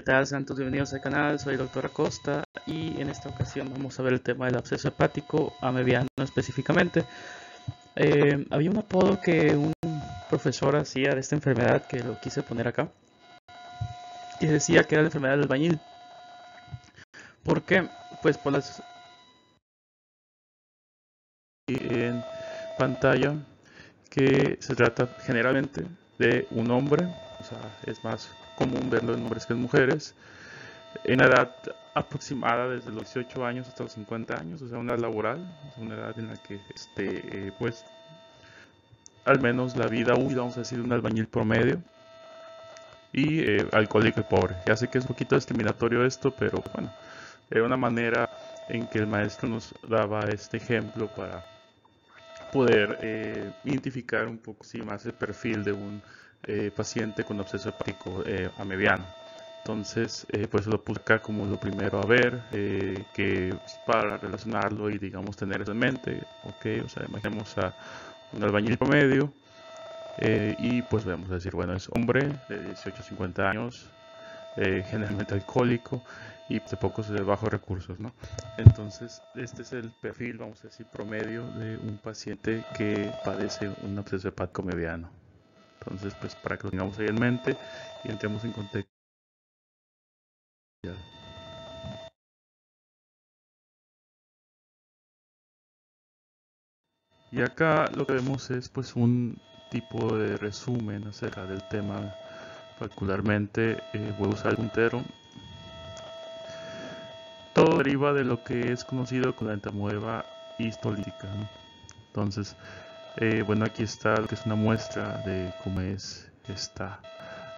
¿Qué tal? Sean bienvenidos al canal, soy doctor Acosta y en esta ocasión vamos a ver el tema del absceso hepático amebiano específicamente. Eh, había un apodo que un profesor hacía de esta enfermedad que lo quise poner acá y decía que era la enfermedad del bañil. ¿Por qué? Pues por las en pantalla que se trata generalmente de un hombre, o sea, es más común verlo en hombres que en mujeres, en edad aproximada desde los 18 años hasta los 50 años, o sea, una edad laboral, una edad en la que, este, eh, pues, al menos la vida útil, vamos a decir, un albañil promedio, y eh, alcohólico y pobre. Ya sé que es un poquito discriminatorio esto, pero bueno, era una manera en que el maestro nos daba este ejemplo para poder eh, identificar un poco sí, más el perfil de un eh, paciente con absceso hepático eh, amebiano. Entonces, eh, pues lo puse acá como lo primero a ver, eh, que para relacionarlo y digamos tener eso en mente, ok, o sea, imaginemos a un albañil promedio y pues vamos a decir, bueno, es hombre de 18 a 50 años, generalmente alcohólico y de pocos de bajos recursos, ¿no? Entonces, este es el perfil, vamos a decir, promedio de un paciente que padece un absceso hepático mediano. Entonces, pues para que lo tengamos ahí en mente y entremos en contexto. Y acá lo que vemos es pues un tipo de resumen acerca del tema. Particularmente eh, voy a usar el puntero todo deriva de lo que es conocido como la entamueva histolítica. Entonces, eh, bueno, aquí está lo que es una muestra de cómo es esta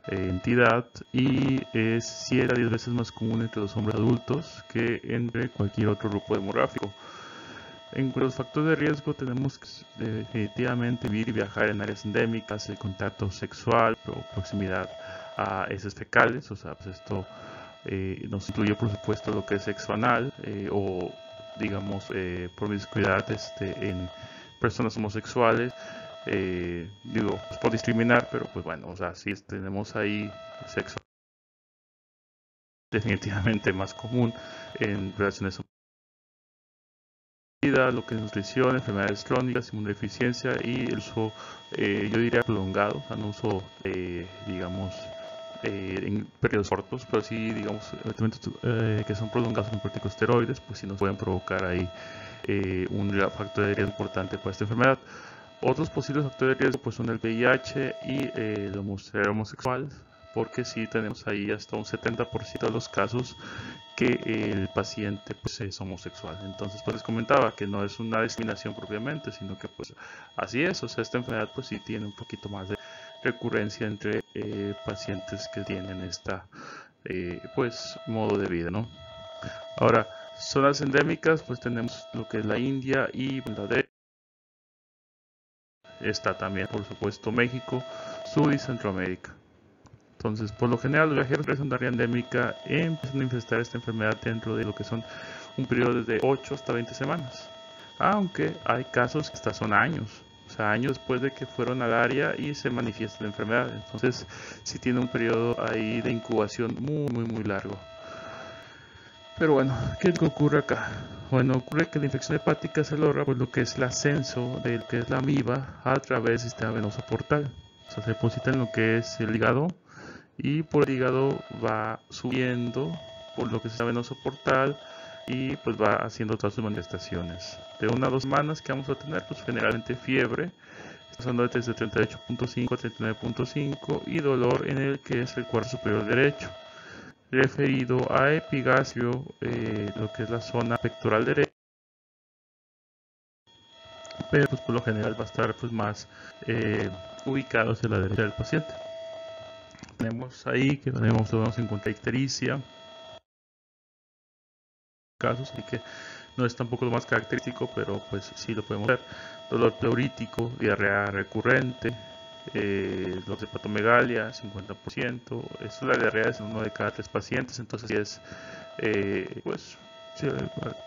eh, entidad y es 7 a 10 veces más común entre los hombres adultos que entre cualquier otro grupo demográfico. En los factores de riesgo tenemos que definitivamente vivir y viajar en áreas endémicas, el contacto sexual o proximidad a heces fecales, o sea, pues esto eh, nos incluye por supuesto lo que es sexo anal eh, o digamos eh, promiscuidad este, en personas homosexuales digo pues, por discriminar pero pues bueno o sea si tenemos ahí sexo definitivamente más común en relaciones lo que es nutrición, enfermedades crónicas, inmunodeficiencia y el uso, yo diría prolongado, o sea, no uso, digamos, eh, en periodos cortos, pero sí, digamos, eh, que son prolongados con corticosteroides, pues sí nos pueden provocar ahí eh, un factor de riesgo importante para esta enfermedad. Otros posibles factores de riesgo pues son el VIH y el homosexual, porque sí tenemos ahí hasta un 70% de los casos que el paciente pues, es homosexual. Entonces pues les comentaba que no es una discriminación propiamente, sino que pues así es, o sea, esta enfermedad pues sí tiene un poquito más de recurrencia entre eh, pacientes que tienen esta eh, pues modo de vida no ahora zonas endémicas pues tenemos lo que es la India y Bangladesh está también por supuesto México Sud y Centroamérica. Entonces por lo general los viajeros de área endémica empiezan a infestar esta enfermedad dentro de lo que son un periodo de 8 hasta 20 semanas aunque hay casos que hasta son años años después de que fueron al área y se manifiesta la enfermedad. Entonces, sí tiene un periodo ahí de incubación muy, muy, muy largo. Pero bueno, ¿qué es lo que ocurre acá? Bueno, ocurre que la infección hepática se logra por lo que es el ascenso de lo que es la amiba a través del sistema venoso portal. Se deposita en lo que es el hígado y por el hígado va subiendo por lo que es el venoso portal y pues va haciendo todas sus manifestaciones. De una a dos semanas que vamos a tener, pues generalmente fiebre, pasando desde 38.5 a 39.5 y dolor en el que es el cuarto superior derecho. Referido a epigastrio, eh, lo que es la zona pectoral derecha, pero pues por lo general va a estar pues más eh, ubicado hacia la derecha del paciente. Tenemos ahí que tenemos, podemos encontrar ictericia, casos, así que no es tampoco lo más característico, pero pues sí lo podemos ver. Dolor pleurítico, diarrea recurrente, eh, los de patomegalia, 50%. Esto la diarrea es en uno de cada tres pacientes, entonces sí es, eh, pues,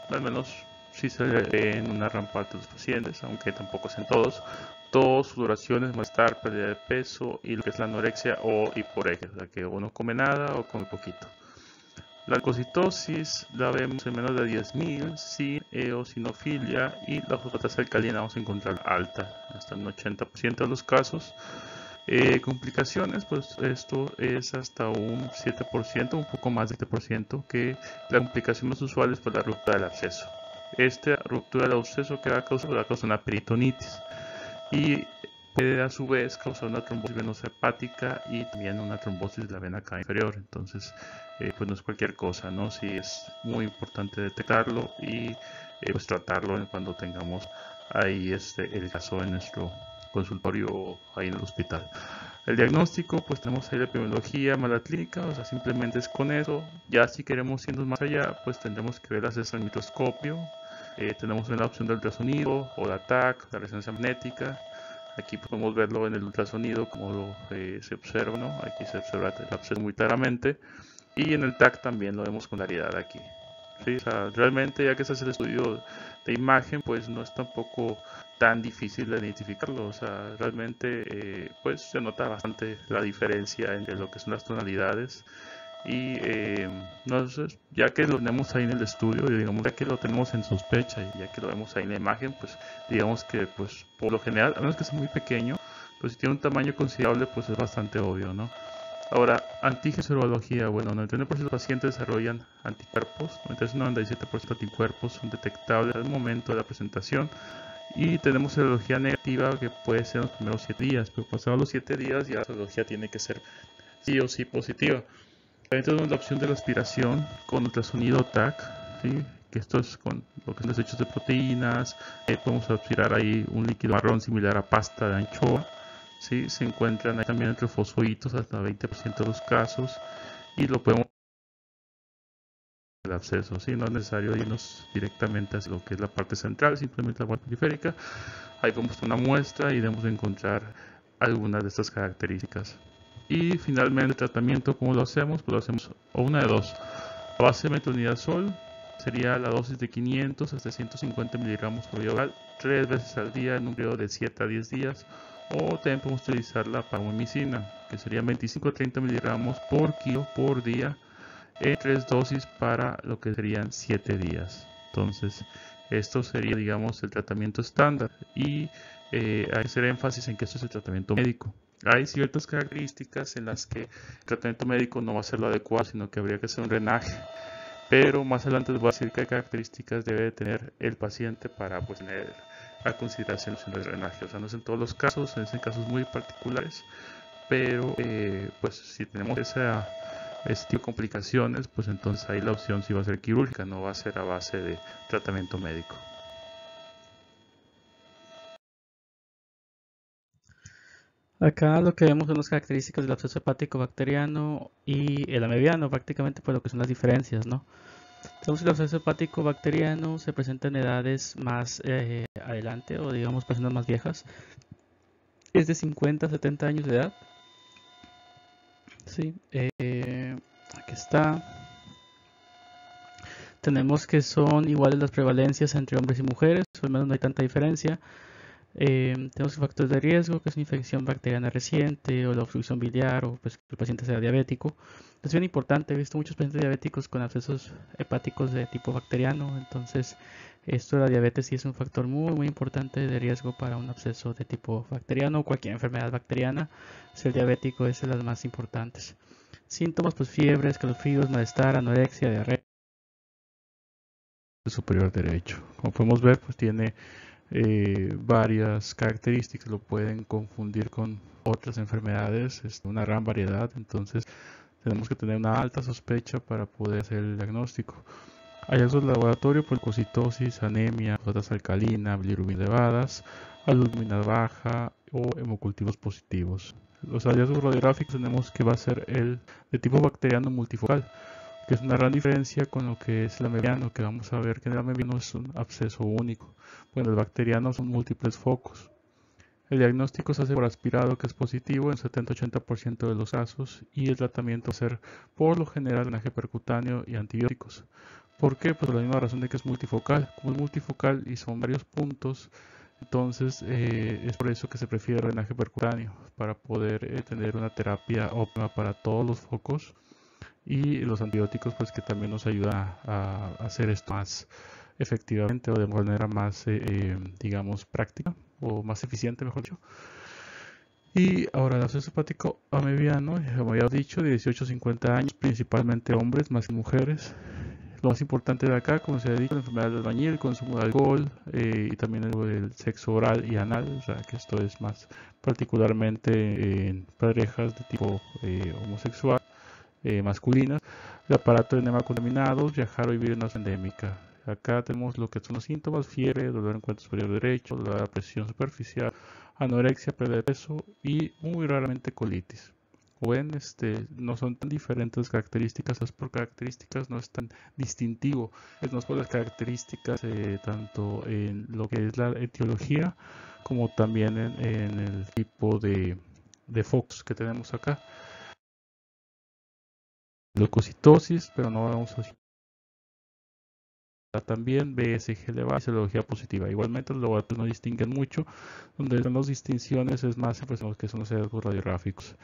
al menos sí se ve en una gran parte de los pacientes, aunque tampoco es en todos. Tos, sudoraciones, malestar, pérdida de peso y lo que es la anorexia o hiporexia, o sea que uno come nada o come poquito. La leucocitosis la vemos en menos de 10.000 sin eosinofilia y la fosfatasa alcalina vamos a encontrar alta, hasta un 80% de los casos. Eh, complicaciones, pues esto es hasta un 7%, un poco más de 7%, que la complicación más usual es por la ruptura del absceso. Esta ruptura del absceso que va a causar, va a causar una peritonitis y puede a su vez causar una trombosis venosa hepática y también una trombosis de la vena cava inferior. Entonces, eh, pues no es cualquier cosa, ¿no? Sí es muy importante detectarlo y eh, pues tratarlo cuando tengamos ahí este, el caso en nuestro consultorio ahí en el hospital. El diagnóstico, pues tenemos ahí la epidemiología, mala clínica, o sea, simplemente es con eso. Ya si queremos irnos más allá, pues tendremos que ver las al microscopio. Eh, tenemos la opción del ultrasonido o la TAC, la resonancia magnética. Aquí podemos verlo en el ultrasonido como eh, se observa, ¿no? Aquí se observa el absceso muy claramente. Y en el TAC también lo vemos con claridad aquí. ¿sí? O sea, realmente ya que se hace el estudio de imagen, pues no es tampoco tan difícil de identificarlo. O sea, realmente eh, pues se nota bastante la diferencia entre lo que son las tonalidades. Y eh, ya que lo tenemos ahí en el estudio, digamos, ya que lo tenemos en sospecha y ya que lo vemos ahí en la imagen, pues digamos que pues por lo general, a menos que sea muy pequeño, pues si tiene un tamaño considerable, pues es bastante obvio, ¿no? Ahora, serología, bueno, 99% de los pacientes desarrollan anticuerpos, 97% de anticuerpos son detectables al momento de la presentación y tenemos serología negativa que puede ser en los primeros 7 días, pero pasados los 7 días ya la serología tiene que ser sí o sí positiva. También tenemos la opción de la aspiración con ultrasonido TAC, ¿sí? que esto es con lo que son desechos de proteínas, eh, podemos aspirar ahí un líquido marrón similar a pasta de anchoa, ¿sí? se encuentran ahí también entre fosfoitos hasta 20% de los casos y lo podemos el absceso, ¿sí? no es necesario irnos directamente a lo que es la parte central, simplemente la parte periférica. Ahí podemos una muestra y debemos encontrar algunas de estas características. Y finalmente el tratamiento, ¿cómo lo hacemos? Pues lo hacemos o una de dos. A base de sol sería la dosis de 500 hasta 150 miligramos por vía oral, tres veces al día en un periodo de 7 a 10 días. O también podemos utilizar la paramomicina, que sería 25 a 30 miligramos por kilo por día en tres dosis para lo que serían 7 días. Entonces, esto sería, digamos, el tratamiento estándar y eh, hay que hacer énfasis en que esto es el tratamiento médico. Hay ciertas características en las que el tratamiento médico no va a ser lo adecuado, sino que habría que hacer un drenaje. Pero más adelante voy a decir qué características debe tener el paciente para pues, tener a consideración el drenaje. O sea, no es en todos los casos, es en casos muy particulares, pero eh, pues si tenemos esa este tipo de complicaciones, pues entonces ahí la opción sí va a ser quirúrgica, no va a ser a base de tratamiento médico. Acá lo que vemos son las características del absceso hepático bacteriano y el amebiano, prácticamente por lo que son las diferencias, ¿no? Entonces el absceso hepático bacteriano se presenta en edades más eh, adelante o digamos personas más viejas. Es de 50 a 70 años de edad. Sí, eh, aquí está. Tenemos que son iguales las prevalencias entre hombres y mujeres, al menos no hay tanta diferencia. Eh, tenemos factores de riesgo, que es una infección bacteriana reciente o la obstrucción biliar o pues, que el paciente sea diabético. Es bien importante, he visto muchos pacientes diabéticos con abscesos hepáticos de tipo bacteriano, entonces esto de la diabetes sí es un factor muy muy importante de riesgo para un absceso de tipo bacteriano o cualquier enfermedad bacteriana. Ser diabético es de las más importantes. Síntomas, pues fiebre, escalofríos, malestar, anorexia, diarrea. Superior derecho. Como podemos ver, pues tiene eh, varias características, lo pueden confundir con otras enfermedades, es una gran variedad, entonces tenemos que tener una alta sospecha para poder hacer el diagnóstico. Hallazgos de laboratorio por cocitosis, anemia, fosfatas alcalina, bilirrubina elevadas, albumina baja o hemocultivos positivos. Los hallazgos radiográficos tenemos que va a ser el de tipo bacteriano multifocal que es una gran diferencia con lo que es el amebiano, que vamos a ver que el amebiano es un absceso único. Bueno, el bacteriano son múltiples focos. El diagnóstico se hace por aspirado, que es positivo en 70-80% de los casos, y el tratamiento va a ser por lo general drenaje percutáneo y antibióticos. ¿Por qué? Pues por la misma razón de que es multifocal. Como es multifocal y son varios puntos, entonces eh, es por eso que se prefiere drenaje percutáneo, para poder eh, tener una terapia óptima para todos los focos y los antibióticos pues que también nos ayuda a, hacer esto más efectivamente o de manera más eh, eh, digamos práctica o más eficiente mejor dicho. Y ahora el absceso hepático amebiano como había dicho de 18 a 50 años principalmente hombres más que mujeres. Lo más importante de acá, como se ha dicho, la enfermedad del albañil, el consumo de alcohol eh, y también el, sexo oral y anal, o sea que esto es más particularmente en parejas de tipo homosexual eh, masculinas, el aparato enema contaminado, viajar o vivir en una endémica. Acá tenemos lo que son los síntomas, fiebre, dolor en cuerpo superior derecho, dolor de presión superficial, anorexia, pérdida de peso y muy raramente colitis. O ven, este, no son tan diferentes características, es por características no es tan distintivo, es más por las características eh, tanto en lo que es la etiología como también en, el tipo de, de que tenemos acá leucocitosis, pero no vamos a también BSG elevado y serología positiva. Igualmente los laboratorios no distinguen mucho, donde están las distinciones es más pues, que son los hallazgos radiográficos.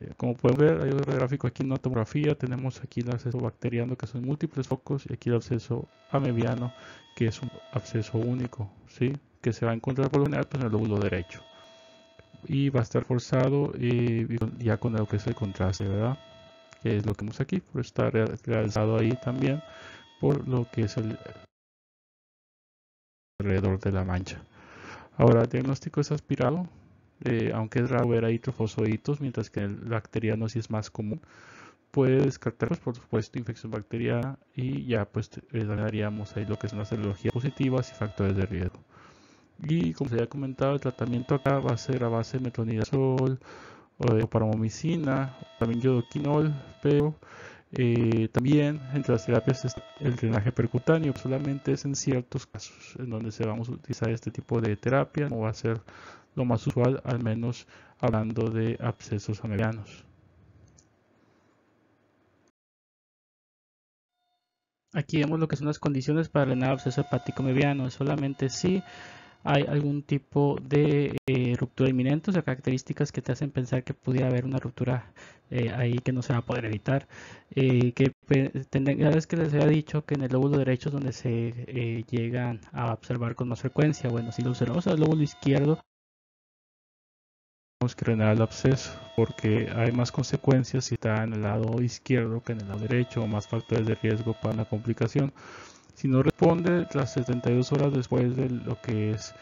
Eh, como pueden ver, hay un radiográfico aquí en la tomografía, tenemos aquí el absceso bacteriano que son múltiples focos y aquí el absceso amebiano que es un absceso único, ¿sí? que se va a encontrar por lo general pues, en el lóbulo derecho. Y va a estar forzado eh, ya con lo que es el contraste, ¿verdad? Que es lo que vemos aquí, por estar realizado ahí también por lo que es el alrededor de la mancha. Ahora, el diagnóstico es aspirado, eh, aunque es raro ver ahí trofosoditos, mientras que el bacteriano sí es más común. Puede descartar, por supuesto, infección bacteriana y ya pues daríamos ahí lo que son las serologías positivas y factores de riesgo. Y como se había comentado, el tratamiento acá va a ser a base de metronidazol, o paramomicina, también yodoquinol, pero eh, también entre las terapias está el drenaje percutáneo, solamente es en ciertos casos en donde se vamos a utilizar este tipo de terapia, no va a ser lo más usual, al menos hablando de abscesos amebianos. Aquí vemos lo que son las condiciones para drenar absceso hepático mediano, solamente si hay algún tipo de eh, ruptura inminente, o sea, características que te hacen pensar que pudiera haber una ruptura eh, ahí que no se va a poder evitar. Eh, que vez que les había dicho que en el lóbulo derecho es donde se llegan a observar con más frecuencia. Bueno, si lo observamos el lóbulo izquierdo, tenemos que drenar el absceso porque hay más consecuencias si está en el lado izquierdo que en el lado derecho más factores de riesgo para una complicación. Si no responde las 72 horas después de lo que es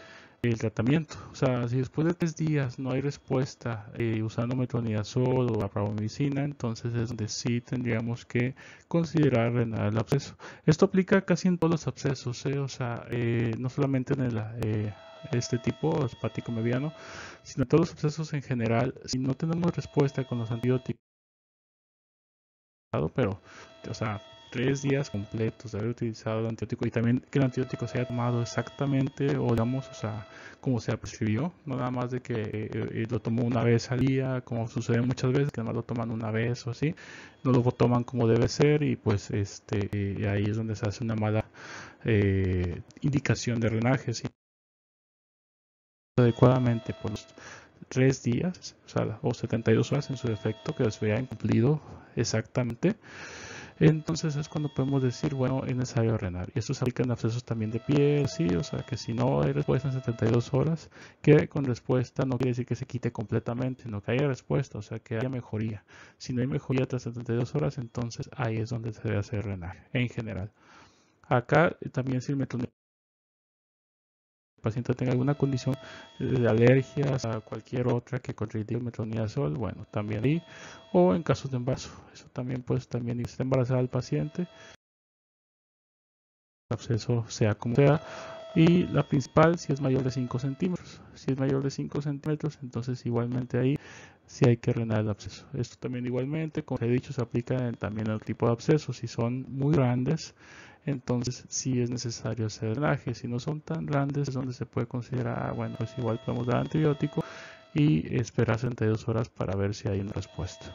el tratamiento. O sea, si después de tres días no hay respuesta eh, usando metronidazol o apramomicina, entonces es donde sí tendríamos que considerar renar el absceso. Esto aplica casi en todos los abscesos, ¿eh? o sea, eh, no solamente en el, este tipo hepático mediano, sino en todos los abscesos en general. Si no tenemos respuesta con los antibióticos, pero, o sea, tres días completos de haber utilizado el antibiótico y también que el antibiótico se tomado exactamente o digamos, o sea, como se prescribió, no nada más de que eh, eh, lo tomó una vez al día, como sucede muchas veces, que nada lo toman una vez o así, no lo toman como debe ser y pues este ahí es donde se hace una mala eh, indicación de drenaje, ¿sí? adecuadamente por los tres días, o, sea, o 72 horas en su defecto, que se hayan cumplido exactamente entonces es cuando podemos decir, bueno, es necesario renar. Y esto se aplica en abscesos también de piel, sí, o sea que si no hay respuesta en 72 horas, que con respuesta no quiere decir que se quite completamente, sino que haya respuesta, o sea que haya mejoría. Si no hay mejoría tras 72 horas, entonces ahí es donde se debe hacer renar, en general. Acá también si el paciente tenga alguna condición de alergias a cualquier otra que el metronidazol, bueno, también ahí, o en casos de embarazo, eso también pues también está embarazada el paciente, el absceso sea como sea, y la principal si es mayor de 5 centímetros, si es mayor de 5 centímetros, entonces igualmente ahí si hay que renar el absceso. Esto también igualmente, como he dicho, se aplica también al tipo de abscesos, si son muy grandes, entonces sí es necesario hacer drenaje. Si no son tan grandes es donde se puede considerar, bueno, pues igual podemos dar antibiótico y esperar 72 horas para ver si hay una respuesta.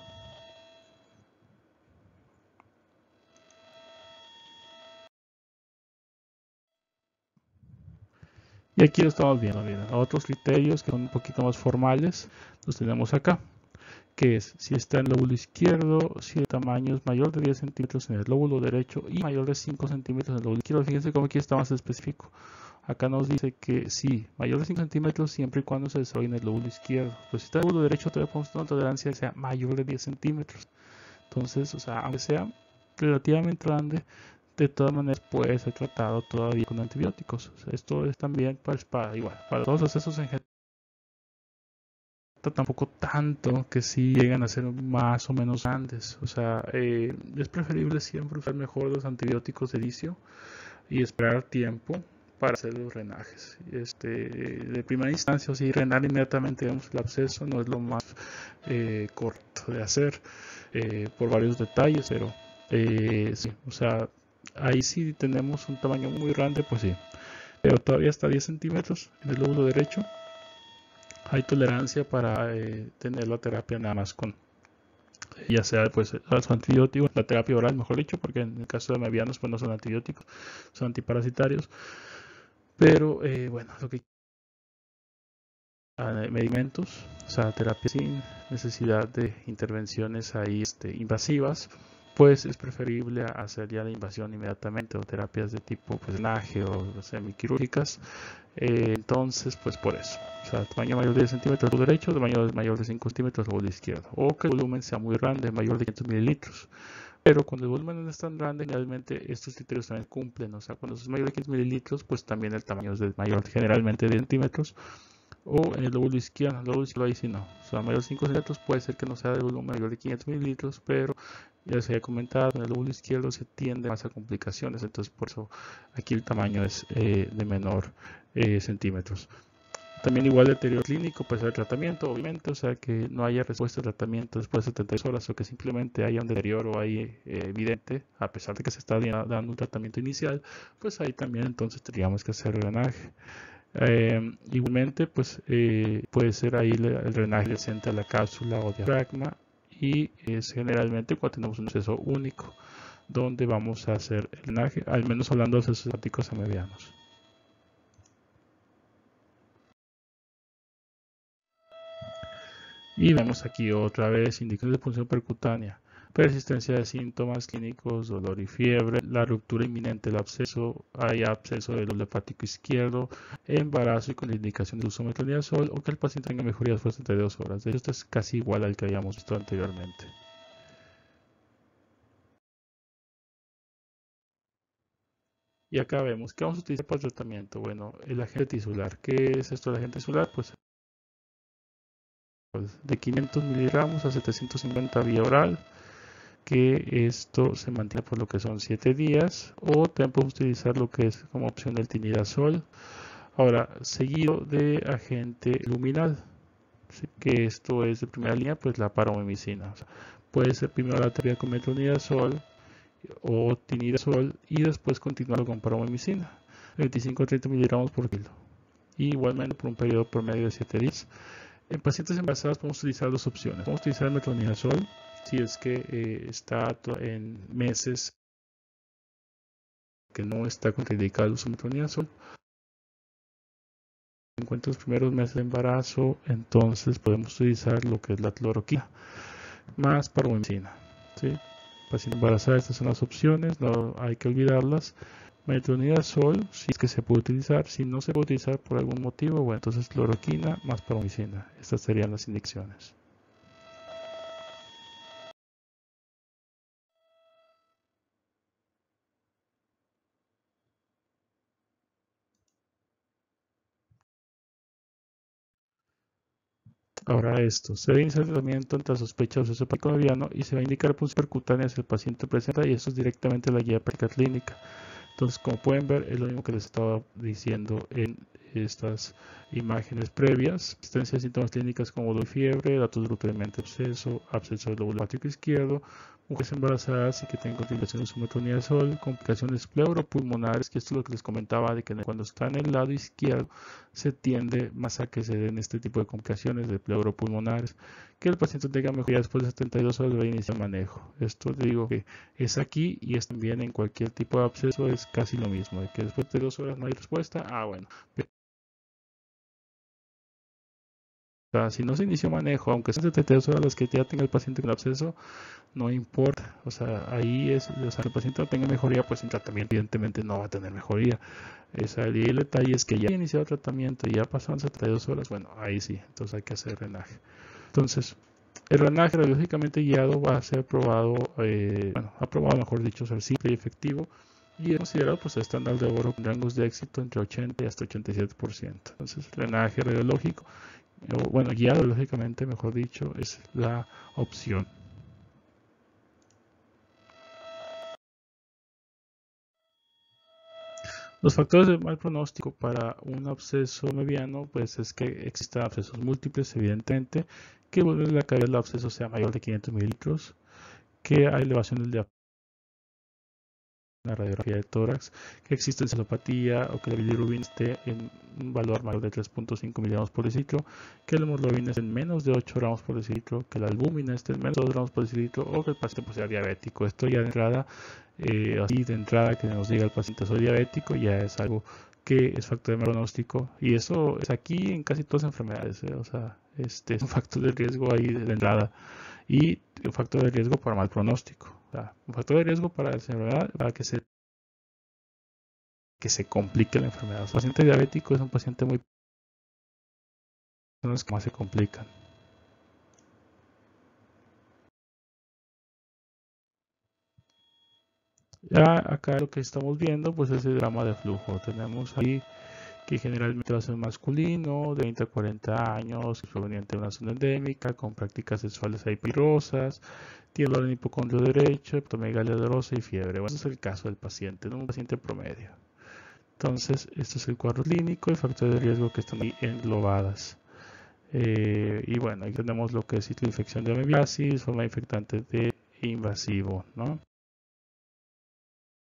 Y aquí lo estamos viendo, miren, otros criterios que son un poquito más formales, los tenemos acá. Que es si está en el lóbulo izquierdo, si el tamaño es mayor de 10 centímetros en el lóbulo derecho y mayor de 5 centímetros en el lóbulo izquierdo. Fíjense cómo aquí está más específico. Acá nos dice que sí, mayor de 5 centímetros siempre y cuando se desarrolle en el lóbulo izquierdo. Pero si está en el lóbulo derecho, todavía podemos tener una tolerancia que sea mayor de 10 centímetros. Entonces, o sea, aunque sea relativamente grande, de todas maneras puede ser tratado todavía con antibióticos. esto es también pues, para, igual, para todos los esos en general tampoco tanto que si llegan a ser más o menos grandes. O sea, eh, es preferible siempre usar mejor los antibióticos de inicio y esperar tiempo para hacer los renajes. Este, de primera instancia, o si renar inmediatamente vemos el absceso no es lo más eh, corto de hacer eh, por varios detalles, pero sí, o sea, ahí sí tenemos un tamaño muy grande, pues sí, pero todavía hasta 10 centímetros en el lóbulo derecho hay tolerancia para eh, tener la terapia nada más con ya sea pues los antibióticos, la terapia oral mejor dicho, porque en el caso de medianos pues no son antibióticos, son antiparasitarios. Pero eh, bueno, lo que medicamentos, o sea, terapia sin necesidad de intervenciones ahí este, invasivas pues es preferible hacer ya la invasión inmediatamente o terapias de tipo pues laje o semiquirúrgicas. Eh, entonces pues por eso. O sea tamaño mayor de 10 centímetros el derecho tamaño mayor de 5 centímetros el izquierdo. O que el volumen sea muy grande mayor de 500 mililitros. Pero cuando el volumen no es tan grande generalmente estos criterios también cumplen. O sea cuando es mayor de 500 mililitros pues también el tamaño es de mayor generalmente de 10 centímetros o en el lóbulo izquierdo, el lóbulo izquierdo ahí sí no, o sea, mayor de 5 centímetros puede ser que no sea de volumen mayor de 500 mililitros, pero ya se había comentado, en el lóbulo izquierdo se tiende más a complicaciones, entonces por eso aquí el tamaño es eh, de menor eh, centímetros. También igual deterioro clínico, pues el tratamiento, obviamente, o sea que no haya respuesta de tratamiento después de 72 horas o que simplemente haya un deterioro ahí eh, evidente, a pesar de que se está dando un tratamiento inicial, pues ahí también entonces tendríamos que hacer drenaje. Igualmente, pues puede ser ahí el, drenaje reciente a la cápsula o diafragma y es generalmente cuando tenemos un proceso único donde vamos a hacer el drenaje, al menos hablando de los estáticos a medianos. Y vemos aquí otra vez indicadores de función percutánea persistencia de síntomas clínicos, dolor y fiebre, la ruptura inminente del absceso, hay absceso del hepático izquierdo, embarazo y con indicación de uso de metronidazol o que el paciente tenga mejoría después de 32 horas. De hecho, esto es casi igual al que habíamos visto anteriormente. Y acá vemos que vamos a utilizar para el tratamiento. Bueno, el agente tisular. ¿Qué es esto del agente tisular? Pues de 500 miligramos a 750 vía oral que esto se mantiene por lo que son 7 días o también podemos utilizar lo que es como opción del tinidazol ahora seguido de agente luminal que esto es de primera línea pues la paromimicina puede ser primero la terapia con metronidazol o tinidazol y después continuar con paromimicina 25 30 miligramos por kilo. Igualmente por un periodo promedio de 7 días. En pacientes embarazadas podemos utilizar dos opciones. Podemos utilizar el metronidazol si es que eh, está en meses que no está contraindicado el uso metronidazol. En los primeros meses de embarazo, entonces podemos utilizar lo que es la cloroquina más paromicina. ¿sí? Paciente embarazada, estas son las opciones, no hay que olvidarlas. Metronidazol, si es que se puede utilizar, si no se puede utilizar por algún motivo, bueno, entonces cloroquina más paromicina. Estas serían las indicaciones. Ahora esto, se debe iniciar el tratamiento ante la sospecha de acceso mediano y se va a indicar punción percutánea si el paciente presenta y eso es directamente la guía práctica clínica. Entonces, como pueden ver, es lo mismo que les estaba diciendo en estas imágenes previas. Existencia de síntomas clínicas como dolor y fiebre, datos de mente absceso, del lóbulo izquierdo, mujeres embarazadas y que tienen complicaciones de metronidazol, complicaciones pleuropulmonares, que esto es lo que les comentaba de que cuando está en el lado izquierdo se tiende más a que se den este tipo de complicaciones de pleuropulmonares, que el paciente tenga mejoría después de 72 horas de inicio manejo. Esto digo que es aquí y es también en cualquier tipo de absceso es casi lo mismo, de que después de dos horas no hay respuesta, ah bueno, sea, si no se inició manejo, aunque sean 72 horas las que ya tenga el paciente con absceso, no importa. O sea, ahí es, o sea, el paciente no tenga mejoría, pues en tratamiento evidentemente no va a tener mejoría. Esa, y el detalle es que ya iniciado el tratamiento y ya pasaron 72 horas, bueno, ahí sí, entonces hay que hacer drenaje. Entonces, el drenaje radiológicamente guiado va a ser probado, eh, bueno, aprobado mejor dicho, ser simple y efectivo y es considerado pues estándar de oro con rangos de éxito entre 80 y hasta 87%. Entonces, el drenaje radiológico, o, bueno, guiado radiológicamente, mejor dicho, es la opción. Los factores de mal pronóstico para un absceso mediano, pues es que existan abscesos múltiples, evidentemente, que la caída del absceso sea mayor de 500 mililitros, que hay elevación del una radiografía de tórax, que existe celopatía o que la bilirrubina esté en un valor mayor de 3.5 miligramos por decilitro, que la hemoglobina esté en menos de 8 gramos por decilitro, que la albúmina esté en menos de 2 gramos por decilitro o que el paciente pues, sea diabético. Esto ya de entrada, eh, así de entrada que nos diga el paciente soy diabético, ya es algo que es factor de pronóstico y eso es aquí en casi todas las enfermedades, eh, o sea, este es un factor de riesgo ahí de entrada y un factor de riesgo para mal pronóstico un factor de riesgo para la enfermedad, para que se, que se complique la enfermedad. el paciente diabético es un paciente muy personas que más se complican. Ya acá lo que estamos viendo pues es el drama de flujo. Tenemos ahí que generalmente va a ser masculino, de 20 a 40 años, proveniente de una zona endémica, con prácticas sexuales aipirosas, tiene dolor en hipocondrio derecho, hepatomegalia dolorosa y fiebre. Bueno, ese es el caso del paciente, un paciente promedio. Entonces, este es el cuadro clínico y factores de riesgo que están ahí englobadas. Eh, y bueno, ahí tenemos lo que es infección de amebiasis, forma infectante de invasivo, ¿no?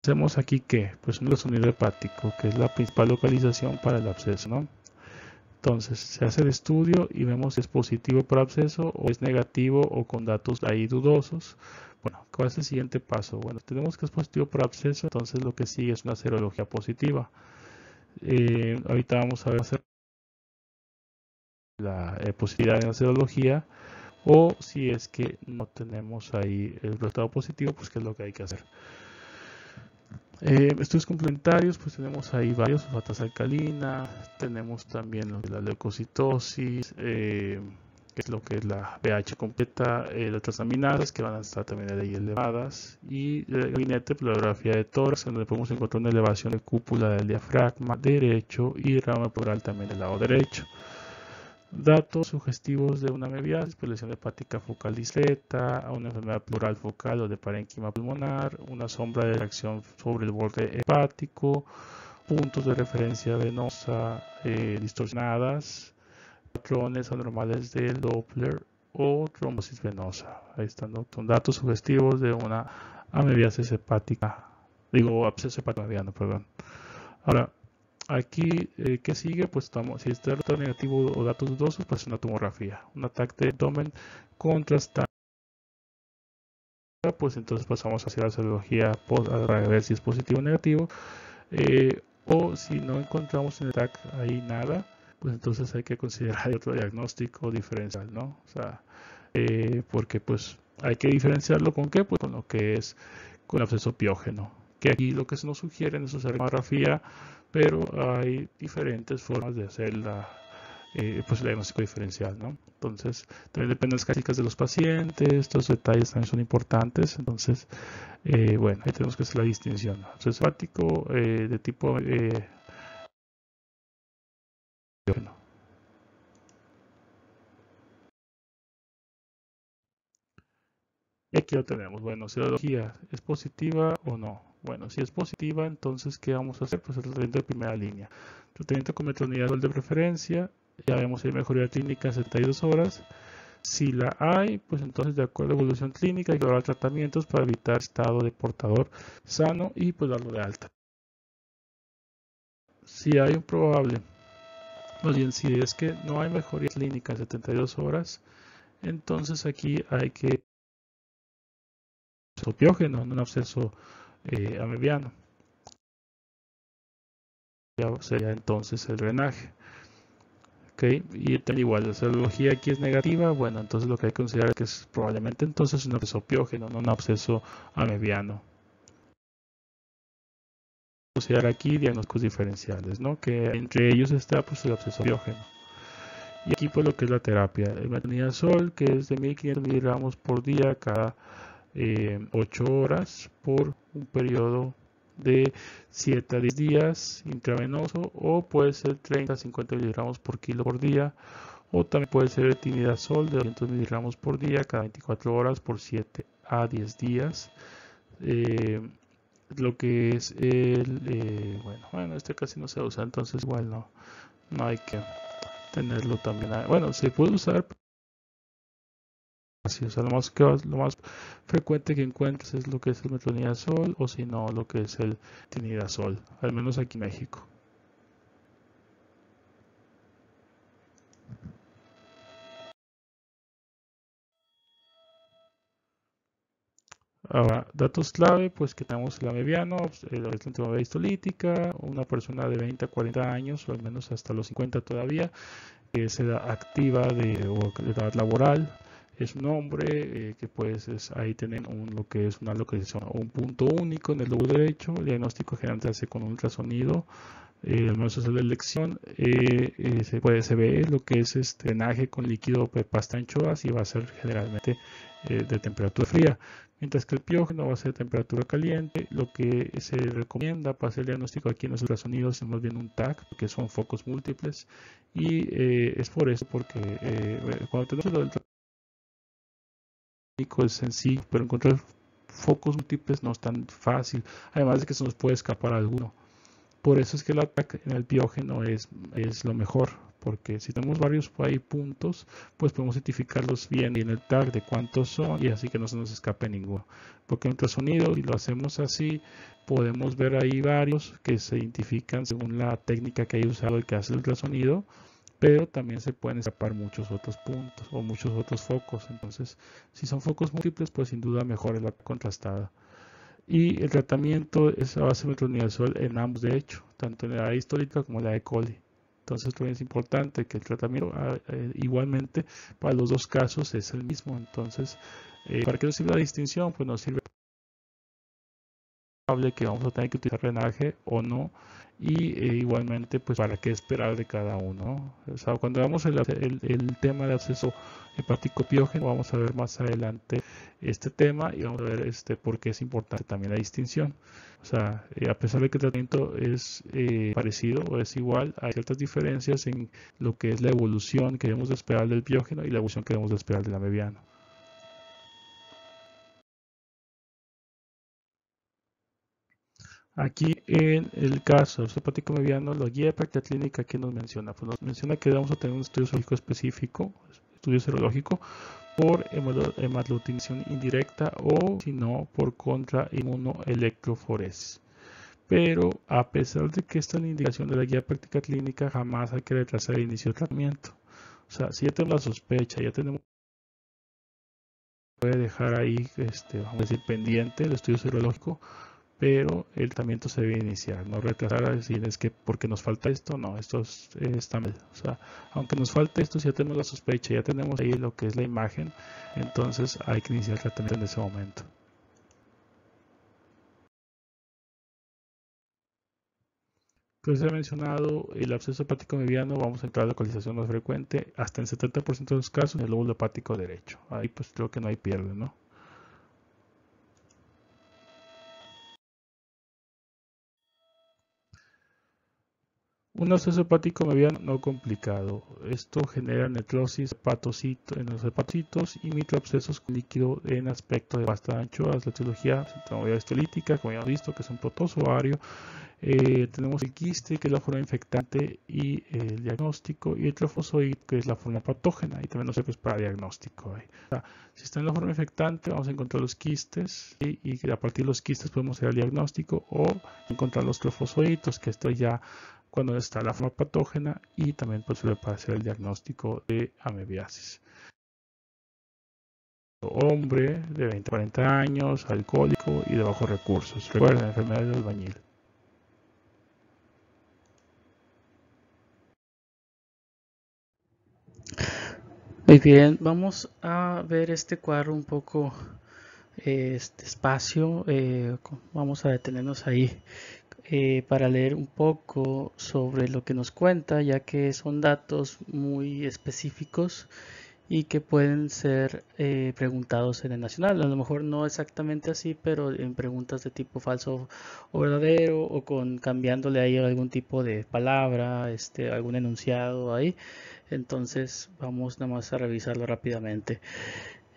Hacemos aquí que, pues un sonido hepático, que es la principal localización para el absceso. Entonces se hace el estudio y vemos si es positivo por absceso o es negativo o con datos ahí dudosos. Bueno, ¿cuál es el siguiente paso? Bueno, tenemos que es positivo por absceso, entonces lo que sigue es una serología positiva. Eh, ahorita vamos a ver la eh, positividad en la serología o si es que no tenemos ahí el resultado positivo, pues qué es lo que hay que hacer. Eh, estudios complementarios, pues tenemos ahí varios, sulfatas alcalina, tenemos también lo de la leucocitosis, eh, que es lo que es la pH completa, eh, las transaminadas que van a estar también ahí elevadas, y el gabinete, la radiografía de tórax, donde podemos encontrar una elevación de cúpula del diafragma derecho y rama pleural también del lado derecho. Datos sugestivos de una pues lesión hepática focal discreta, una enfermedad pleural focal o de parénquima pulmonar, una sombra de reacción sobre el borde hepático, puntos de referencia venosa eh, distorsionadas, patrones anormales del Doppler o trombosis venosa. Ahí están son datos sugestivos de una amebiasis hepática, digo absceso hepático mediano, perdón. Ahora, Aquí, eh, ¿qué sigue? Pues estamos, si está resultado negativo o datos dudosos, pues una tomografía. Un ataque de abdomen contrastante. Pues entonces pasamos hacia la serología para ver si es positivo o negativo. Eh, o si no encontramos en el TAC ahí nada, pues entonces hay que considerar otro diagnóstico diferencial, ¿no? O sea, eh, porque pues hay que diferenciarlo con qué? Pues con lo que es con el absceso piógeno. Que aquí lo que se nos sugiere en esa serología pero hay diferentes formas de hacer la, eh, pues el diagnóstico diferencial, ¿no? Entonces, también depende de las características de los pacientes, estos detalles también son importantes, entonces, eh, bueno, ahí tenemos que hacer la distinción. Entonces, hepático eh, de tipo eh, Aquí lo tenemos. Bueno, serología, ¿es positiva o no? Bueno, si es positiva, entonces, ¿qué vamos a hacer? Pues el tratamiento de primera línea. Tratamiento con metronidazol de preferencia. Ya vemos si hay mejoría clínica en 72 horas. Si la hay, pues entonces de acuerdo a la evolución clínica hay que dar tratamientos para evitar estado de portador sano y pues darlo de alta. Si hay un probable, más bien si es que no hay mejoría clínica en 72 horas, entonces aquí hay que piógeno, en un absceso eh, amebiano. Ya sería entonces el drenaje. Y también igual, la serología aquí es negativa, bueno, entonces lo que hay que considerar es que es probablemente entonces un absceso piógeno, no un absceso amebiano. Considerar aquí diagnósticos diferenciales, ¿no? Que entre ellos está pues el absceso piógeno. Y aquí pues lo que es la terapia, el sol que es de 1500 miligramos por día cada 8 eh, horas por un periodo de 7 a 10 días intravenoso o puede ser 30 a 50 miligramos por kilo por día o también puede ser tinidazol de 200 miligramos por día cada 24 horas por 7 a 10 días eh, lo que es el eh, bueno bueno este casi no se usa entonces igual no no hay que tenerlo también. Bueno, se puede usar. Lo más, frecuente que encuentres es lo que es el metronidazol o si no, lo que es el tinidazol, al menos aquí en México. Ahora, datos clave, pues que tenemos la mediano, la enfermedad histolítica, una persona de 20 a 40 años, o al menos hasta los 50 todavía, que es edad activa de, o edad laboral, es un hombre eh, que pues ahí tienen un, lo que es una localización un punto único en el lóbulo derecho, el diagnóstico generalmente se hace con un ultrasonido, eh, al menos es la elección, eh, eh, se puede se lo que es este drenaje con líquido de pasta anchoas y va a ser generalmente de temperatura fría mientras que el piógeno va a ser de temperatura caliente. Lo que se recomienda para hacer el diagnóstico aquí en los ultrasonidos es más bien un TAC, que son focos múltiples, y es por eso, porque cuando tenemos el es sencillo, pero encontrar focos múltiples no es tan fácil, además de que se nos puede escapar alguno. Por eso es que el ataque en el biógeno es, es lo mejor, porque si tenemos varios puntos, pues podemos identificarlos bien y en el tag de cuántos son y así que no se nos escape ninguno. Porque en ultrasonido, si lo hacemos así, podemos ver ahí varios que se identifican según la técnica que hay usado el que hace el ultrasonido, pero también se pueden escapar muchos otros puntos o muchos otros focos. Entonces, si son focos múltiples, pues sin duda mejor es la contrastada y el tratamiento es a base metronidazol en ambos de hecho, tanto en la histolítica como en la E. coli. Entonces también es importante que el tratamiento ah, eh, igualmente para los dos casos es el mismo. Entonces, eh, ¿para qué nos sirve la distinción? Pues nos sirve que vamos a tener que utilizar drenaje o no y eh, igualmente pues para qué esperar de cada uno cuando veamos el, el, tema de acceso hepático piógeno vamos a ver más adelante este tema y vamos a ver este por qué es importante también la distinción. O sea eh, a pesar de que el tratamiento es eh, parecido o es igual hay ciertas diferencias en lo que es la evolución que debemos de esperar del piógeno y la evolución que debemos de esperar de la Aquí en el caso hepático mediano, la guía de práctica clínica que nos menciona, pues nos menciona que vamos a tener un estudio serológico específico, estudio serológico por hemaglutinación indirecta o si no por contra inmunoelectroforesis. Pero a pesar de que esta es la indicación de la guía de práctica clínica, jamás hay que retrasar el inicio del tratamiento. O sea, si ya tenemos la sospecha, ya tenemos puede dejar ahí, este, vamos a decir, pendiente el estudio serológico pero el tratamiento se debe iniciar, no retrasar a decir es que porque nos falta esto, no, esto está mal. O sea, aunque nos falte esto, si ya tenemos la sospecha, ya tenemos ahí lo que es la imagen, entonces hay que iniciar el tratamiento en ese momento. Como se ha mencionado, el absceso hepático mediano vamos a entrar a la localización más frecuente, hasta en 70% de los casos en el lóbulo hepático derecho. Ahí pues creo que no hay pierde, ¿no? Un absceso hepático mediano no complicado. Esto genera necrosis hepatocito, en los hepatitos y microabscesos con líquido en aspecto de pasta de anchoas. La etiología centromovida estolítica, como ya hemos visto, que es un protozoario. Eh, tenemos el quiste, que es la forma infectante y el diagnóstico, y el trofozoide, que es la forma patógena, y también nos sirve para diagnóstico. si está en la forma infectante, vamos a encontrar los quistes, y, a partir de los quistes podemos hacer el diagnóstico o encontrar los trofozoitos, que esto ya cuando está la forma patógena y también pues, sirve para hacer el diagnóstico de amebiasis. Hombre de 20 a 40 años, alcohólico y de bajos recursos. Recuerden, enfermedad del albañil. Muy bien, vamos a ver este cuadro un poco este. Eh, vamos a detenernos ahí eh, para leer un poco sobre lo que nos cuenta, ya que son datos muy específicos y que pueden ser preguntados en el nacional. A lo mejor no exactamente así, pero en preguntas de tipo falso o verdadero o con cambiándole ahí algún tipo de palabra, este, algún enunciado ahí. Entonces vamos nada más a revisarlo rápidamente.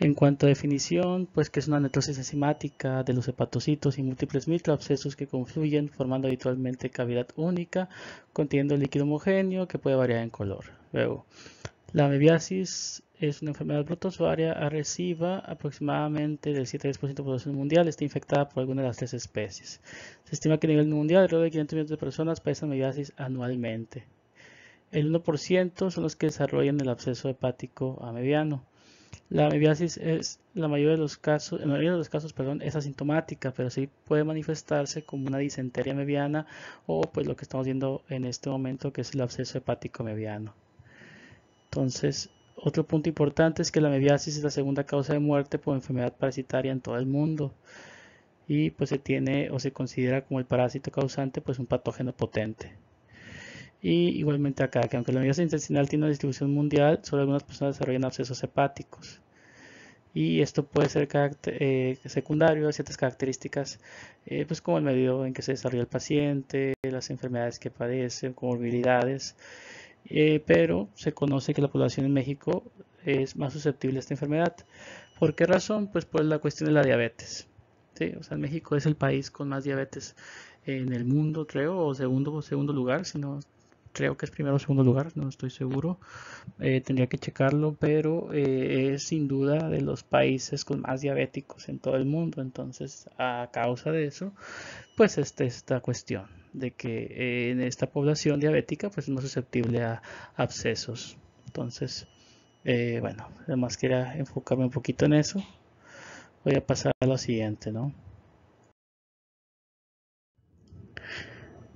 En cuanto a definición, pues que es una necrosis enzimática de los hepatocitos y múltiples microabscesos que confluyen formando habitualmente cavidad única, conteniendo líquido homogéneo que puede variar en color. Luego, la mebiasis es una enfermedad protozoaria agresiva, aproximadamente del 7-10% de la población mundial está infectada por alguna de las tres especies. Se estima que a nivel mundial alrededor de 500 millones de personas padecen mebiasis anualmente. El 1% son los que desarrollan el absceso hepático mediano. La mebiasis es la mayoría de los casos, en la mayoría de los casos, perdón, es asintomática, pero sí puede manifestarse como una disentería mediana o pues lo que estamos viendo en este momento que es el absceso hepático mediano. Entonces, otro punto importante es que la mebiasis es la segunda causa de muerte por enfermedad parasitaria en todo el mundo y pues se tiene o se considera como el parásito causante pues un patógeno potente. Y igualmente acá, que aunque la mebiasis intestinal tiene una distribución mundial, solo algunas personas desarrollan abscesos hepáticos. Y esto puede ser eh, secundario a ciertas características, eh, pues como el medio en que se desarrolla el paciente, las enfermedades que padece, comorbilidades. Eh, pero se conoce que la población en México es más susceptible a esta enfermedad. ¿Por qué razón? Pues por la cuestión de la diabetes. ¿sí? O sea, México es el país con más diabetes en el mundo, creo, o segundo, segundo lugar, si no creo que es primero o segundo lugar, no estoy seguro, eh, tendría que checarlo, pero eh, es sin duda de los países con más diabéticos en todo el mundo, entonces a causa de eso, pues esta esta cuestión de que eh, en esta población diabética pues es más susceptible a abscesos, entonces bueno, además quería enfocarme un poquito en eso, voy a pasar a lo siguiente, ¿no?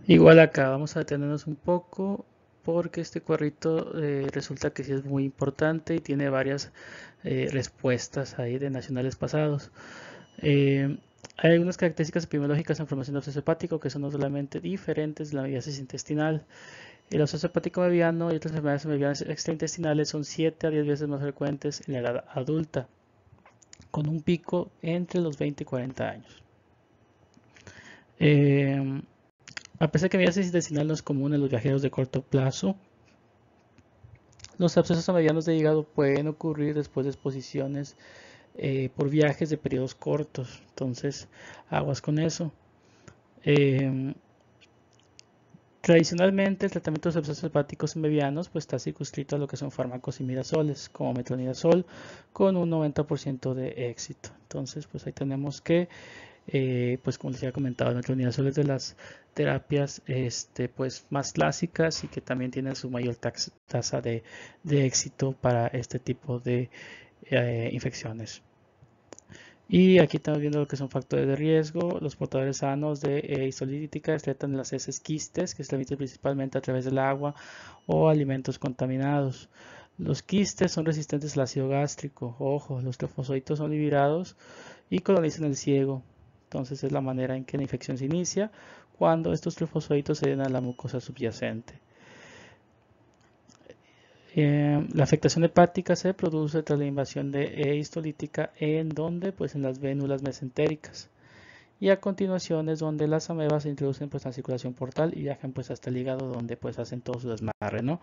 Igual acá vamos a detenernos un poco porque este cuadrito eh, resulta que sí es muy importante y tiene varias eh, respuestas ahí de nacionales pasados. Eh, hay algunas características epidemiológicas en formación de absceso hepático que son no solamente diferentes de la mebiasis intestinal. El absceso hepático mediano y otras enfermedades medianas extraintestinales son 7 a 10 veces más frecuentes en la edad adulta, con un pico entre los 20 y 40 años. A pesar que mebiasis intestinal no es común en los viajeros de corto plazo, los abscesos a medianos de hígado pueden ocurrir después de exposiciones eh, por viajes de periodos cortos. Entonces, aguas con eso. Em, tradicionalmente, el tratamiento de los abscesos hepáticos medianos pues, está circunscrito a lo que son fármacos y mirazoles, como metronidazol, con un 90% de éxito. Entonces, pues ahí tenemos que eh, pues como les había comentado, metronidazol es de las terapias este, pues, más clásicas y que también tienen su mayor tasa de, éxito para este tipo de eh, infecciones. Y aquí estamos viendo lo que son factores de riesgo. Los portadores sanos de eh, histolítica tratan las heces quistes, que se transmiten principalmente a través del agua o alimentos contaminados. Los quistes son resistentes al ácido gástrico. Ojo, los trofosoditos son liberados y colonizan el ciego. Entonces es la manera en que la infección se inicia cuando estos trifosfoditos se den a la mucosa subyacente. Eh, la afectación hepática se produce tras la invasión de histolítica en donde pues en las vénulas mesentéricas y a continuación es donde las amebas se introducen pues en la circulación portal y viajan pues hasta el hígado donde pues hacen todo su desmarre, ¿no?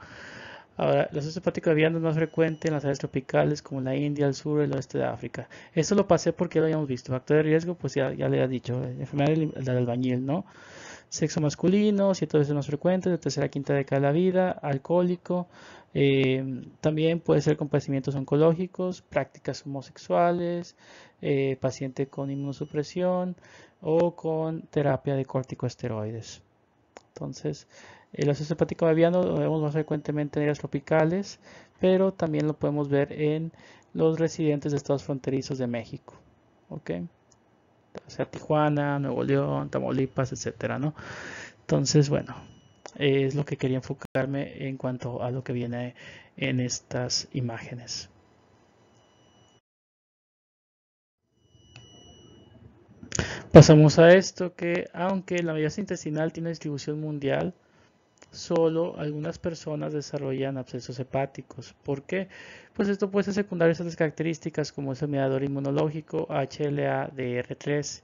Ahora, la cirrosis hepática aviana es más frecuente en las áreas tropicales como la India, el sur y el oeste de África. Esto lo pasé porque lo habíamos visto. Factor de riesgo, pues ya, ya le he dicho, enfermedad del albañil, ¿no? Sexo masculino, siete veces más frecuente, de tercera a quinta década de la vida, alcohólico, eh, también puede ser con padecimientos oncológicos, prácticas homosexuales, eh, paciente con inmunosupresión o con terapia de corticosteroides. Entonces, el oso hepático aviano lo vemos más frecuentemente en áreas tropicales, pero también lo podemos ver en los residentes de estados fronterizos de México. ¿ok? O sea, Tijuana, Nuevo León, Tamaulipas, etcétera, ¿no? Entonces, bueno, es lo que quería enfocarme en cuanto a lo que viene en estas imágenes. Pasamos a esto que, aunque la biosintestinal intestinal tiene distribución mundial, solo algunas personas desarrollan abscesos hepáticos. ¿Por qué? Pues esto puede ser secundario a estas características como es el mediador inmunológico HLA-DR3,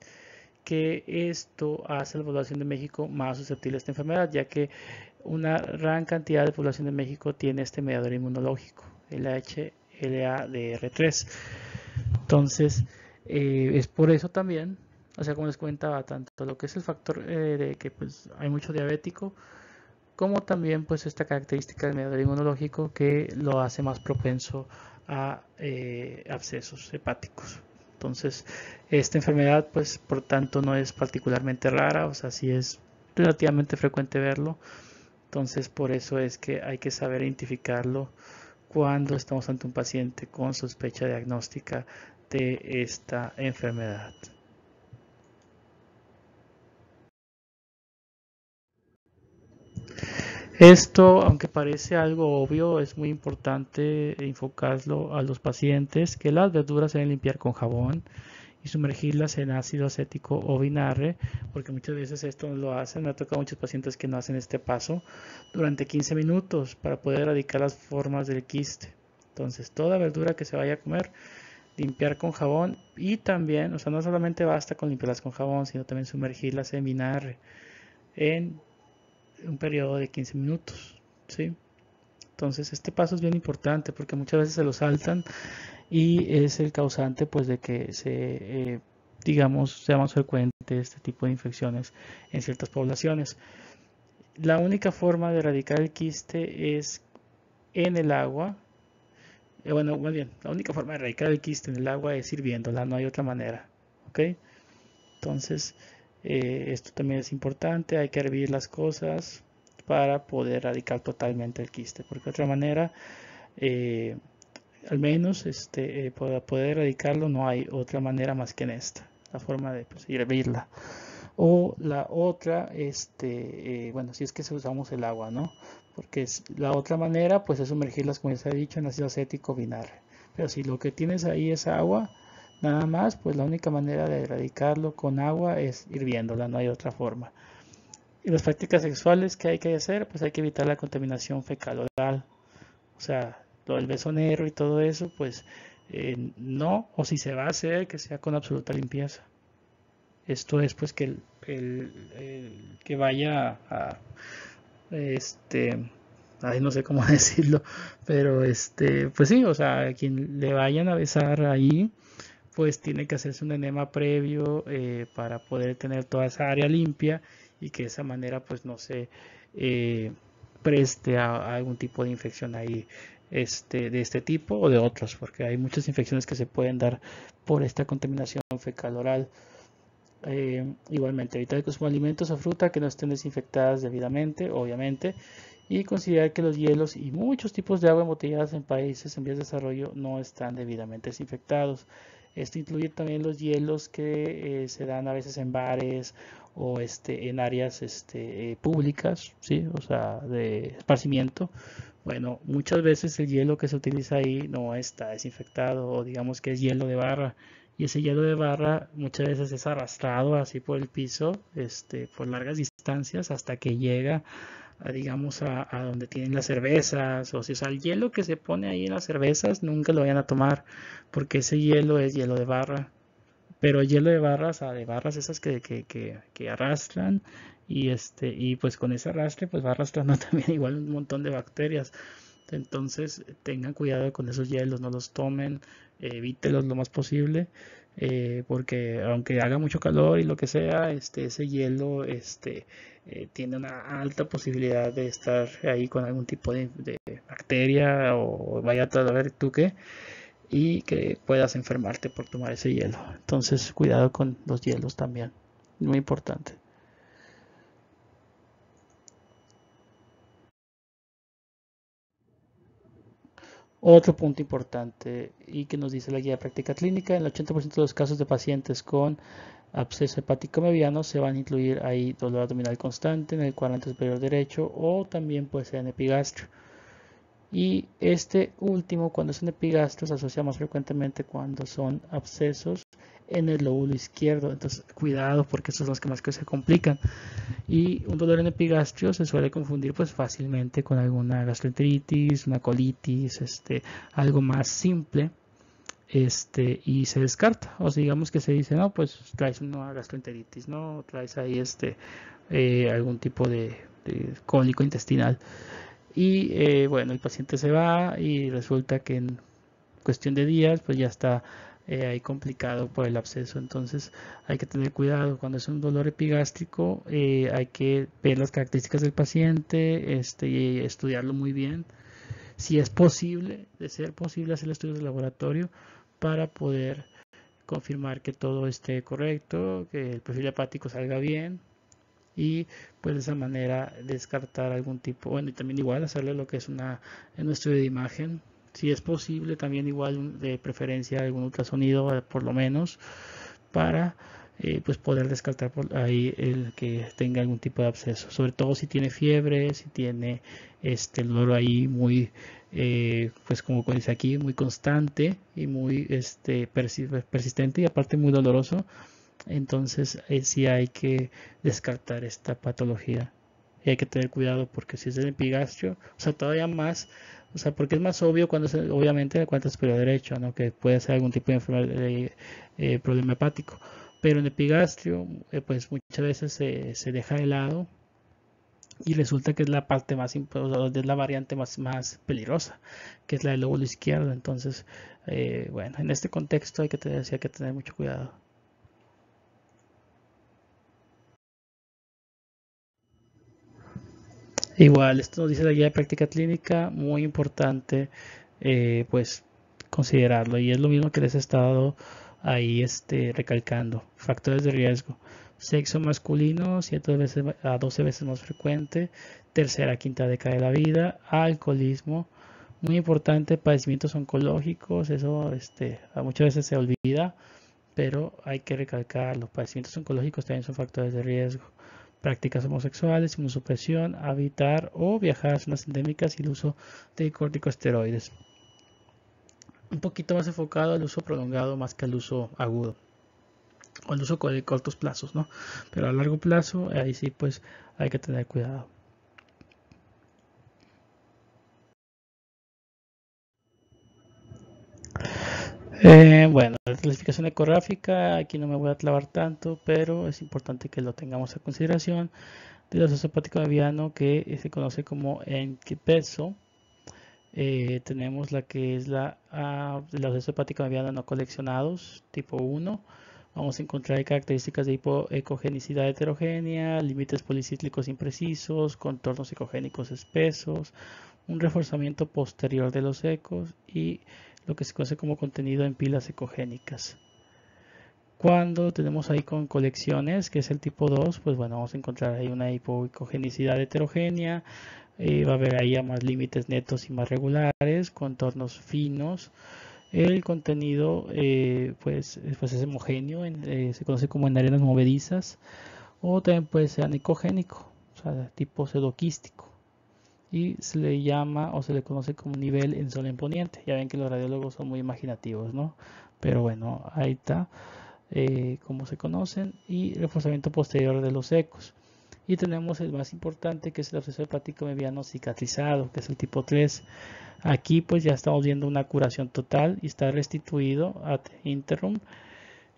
que esto hace a la población de México más susceptible a esta enfermedad, ya que una gran cantidad de población de México tiene este mediador inmunológico, el HLA-DR3. Entonces, eh, es por eso también o sea, como les comentaba, tanto lo que es el factor eh, de que pues, hay mucho diabético, como también pues esta característica del mediador inmunológico que lo hace más propenso a eh, abscesos hepáticos. Entonces, esta enfermedad pues por tanto no es particularmente rara, o sea, sí es relativamente frecuente verlo. Entonces, por eso es que hay que saber identificarlo cuando estamos ante un paciente con sospecha diagnóstica de esta enfermedad. Esto, aunque parece algo obvio, es muy importante enfocarlo a los pacientes que las verduras se deben limpiar con jabón y sumergirlas en ácido acético o vinagre, porque muchas veces esto no lo hacen. Me ha tocado muchos pacientes que no hacen este paso durante 15 minutos para poder erradicar las formas del quiste. Entonces, toda verdura que se vaya a comer, limpiar con jabón y también, o sea, no solamente basta con limpiarlas con jabón, sino también sumergirlas en vinagre en un periodo de 15 minutos. ¿sí? Entonces este paso es bien importante porque muchas veces se lo saltan y es el causante pues de que se eh, digamos sea más frecuente este tipo de infecciones en ciertas poblaciones. La única forma de erradicar el quiste es en el agua. Eh, bueno, más bien, la única forma de erradicar el quiste en el agua es hirviéndola, no hay otra manera. ¿Ok? Entonces, eh, esto también es importante, hay que hervir las cosas para poder erradicar totalmente el quiste, porque de otra manera, eh, al menos este, eh, para poder erradicarlo no hay otra manera más que en esta, la forma de pues, hervirla. O la otra, este, bueno, si es que usamos el agua, ¿no? Porque es, la otra manera, pues es sumergirlas, como ya se ha dicho, en ácido acético vinagre. Pero si lo que tienes ahí es agua, Nada más, pues la única manera de erradicarlo con agua es hirviéndola, no hay otra forma. Y las prácticas sexuales que hay que hacer, pues hay que evitar la contaminación fecal oral. O sea, lo del beso negro y todo eso, pues eh, no, o si se va a hacer, que sea con absoluta limpieza. Esto es pues que el, que vaya a este ay, no sé cómo decirlo, pero este, pues sí, o sea, quien le vayan a besar ahí, pues tiene que hacerse un enema previo eh, para poder tener toda esa área limpia y que de esa manera pues no se eh, preste a, algún tipo de infección ahí este, de este tipo o de otros, porque hay muchas infecciones que se pueden dar por esta contaminación fecal oral. Eh, igualmente, evitar que consuma alimentos o fruta que no estén desinfectadas debidamente, obviamente, y considerar que los hielos y muchos tipos de agua embotelladas en países en vías de desarrollo no están debidamente desinfectados. Esto incluye también los hielos que eh, se dan a veces en bares o este, en áreas este, eh, públicas, ¿sí? o sea, de esparcimiento. Bueno, muchas veces el hielo que se utiliza ahí no está desinfectado o digamos que es hielo de barra y ese hielo de barra muchas veces es arrastrado así por el piso este, por largas distancias hasta que llega digamos, a, donde tienen las cervezas, o si o sea, el hielo que se pone ahí en las cervezas, nunca lo vayan a tomar, porque ese hielo es hielo de barra. Pero hielo de barras, o de barras esas que, que, que, arrastran, y este, y pues con ese arrastre, pues va arrastrando también igual un montón de bacterias. Entonces tengan cuidado con esos hielos, no los tomen, evítelos lo más posible, eh, porque aunque haga mucho calor y lo que sea, este, ese hielo este, eh, tiene una alta posibilidad de estar ahí con algún tipo de, bacteria o vaya a ver tú qué y que puedas enfermarte por tomar ese hielo. Entonces cuidado con los hielos también, muy importante. Otro punto importante y que nos dice la guía de práctica clínica, en el 80% de los casos de pacientes con absceso hepático mediano se van a incluir ahí dolor abdominal constante en el cuadrante superior derecho o también puede ser en epigastro. Y este último, cuando es en epigastro, se asocia más frecuentemente cuando son abscesos en el lóbulo izquierdo. Entonces, cuidado porque estos son los que más que se complican. Y un dolor en epigastrio se suele confundir pues fácilmente con alguna gastroenteritis, una colitis, este, algo más simple. Este, y se descarta, o sea, digamos que se dice, no, pues traes una gastroenteritis, no, traes ahí este, eh, algún tipo de, cólico intestinal. Y eh, bueno, el paciente se va y resulta que en cuestión de días, pues ya está eh, ahí complicado por el absceso. Entonces hay que tener cuidado. Cuando es un dolor epigástrico, eh, hay que ver las características del paciente este, y estudiarlo muy bien. Si es posible, de ser posible, hacer estudios de laboratorio para poder confirmar que todo esté correcto, que el perfil hepático salga bien y pues de esa manera descartar algún tipo, bueno y también igual hacerle lo que es una, un estudio de imagen. Si es posible también igual de preferencia algún ultrasonido eh, por lo menos para eh, pues poder descartar por ahí el que tenga algún tipo de absceso. Sobre todo si tiene fiebre si tiene este dolor ahí muy eh, pues como dice aquí muy constante y muy este persistente y aparte muy doloroso entonces sí hay que descartar esta patología y hay que tener cuidado porque si es el epigastrio o sea todavía más o sea, porque es más obvio cuando se, obviamente el cuenta superior derecho, ¿no? Que puede ser algún tipo de, de eh, problema hepático. Pero en epigastrio, eh, pues muchas veces se, se, deja de lado y resulta que es la parte más, es la variante más, más peligrosa, que es la del lóbulo izquierdo. Entonces, eh, bueno, en este contexto hay que tener, hay que tener mucho cuidado. Igual, esto nos dice la guía de práctica clínica, muy importante, eh, pues considerarlo. Y es lo mismo que les he estado ahí este, recalcando. Factores de riesgo. Sexo masculino, 7 veces a 12 veces más frecuente. Tercera, quinta década de la vida. Alcoholismo. Muy importante, padecimientos oncológicos. Eso este, muchas veces se olvida, pero hay que recalcar, los padecimientos oncológicos también son factores de riesgo prácticas homosexuales, inmunosupresión, habitar o viajar a zonas endémicas y el uso de corticosteroides. Un poquito más enfocado al uso prolongado más que al uso agudo o uso de cortos plazos, ¿no? Pero a largo plazo, ahí sí, pues hay que tener cuidado. Eh, bueno, la clasificación ecográfica, aquí no me voy a clavar tanto, pero es importante que lo tengamos a consideración. De los hepático aviano que se conoce como enquipeso, eh, tenemos la que es la ah, de los hepáticos aviano no coleccionados, tipo 1. Vamos a encontrar características de hipoecogenicidad heterogénea, límites policíclicos imprecisos, contornos ecogénicos espesos, un reforzamiento posterior de los ecos y lo que se conoce como contenido en pilas ecogénicas. Cuando tenemos ahí con colecciones, que es el tipo 2, pues bueno, vamos a encontrar ahí una hipocogenicidad heterogénea, eh, va a haber ahí más límites netos y más regulares, contornos finos. El contenido eh, pues, pues, es homogéneo, eh, se conoce como en arenas movedizas, o también puede ser anicogénico, o sea, tipo pseudoquístico y se le llama o se le conoce como nivel en sol en poniente. Ya ven que los radiólogos son muy imaginativos, ¿no? Pero bueno, ahí está eh, como se conocen y reforzamiento posterior de los ecos. Y tenemos el más importante que es el absceso hepático mediano cicatrizado, que es el tipo 3. Aquí pues ya estamos viendo una curación total y está restituido ad interim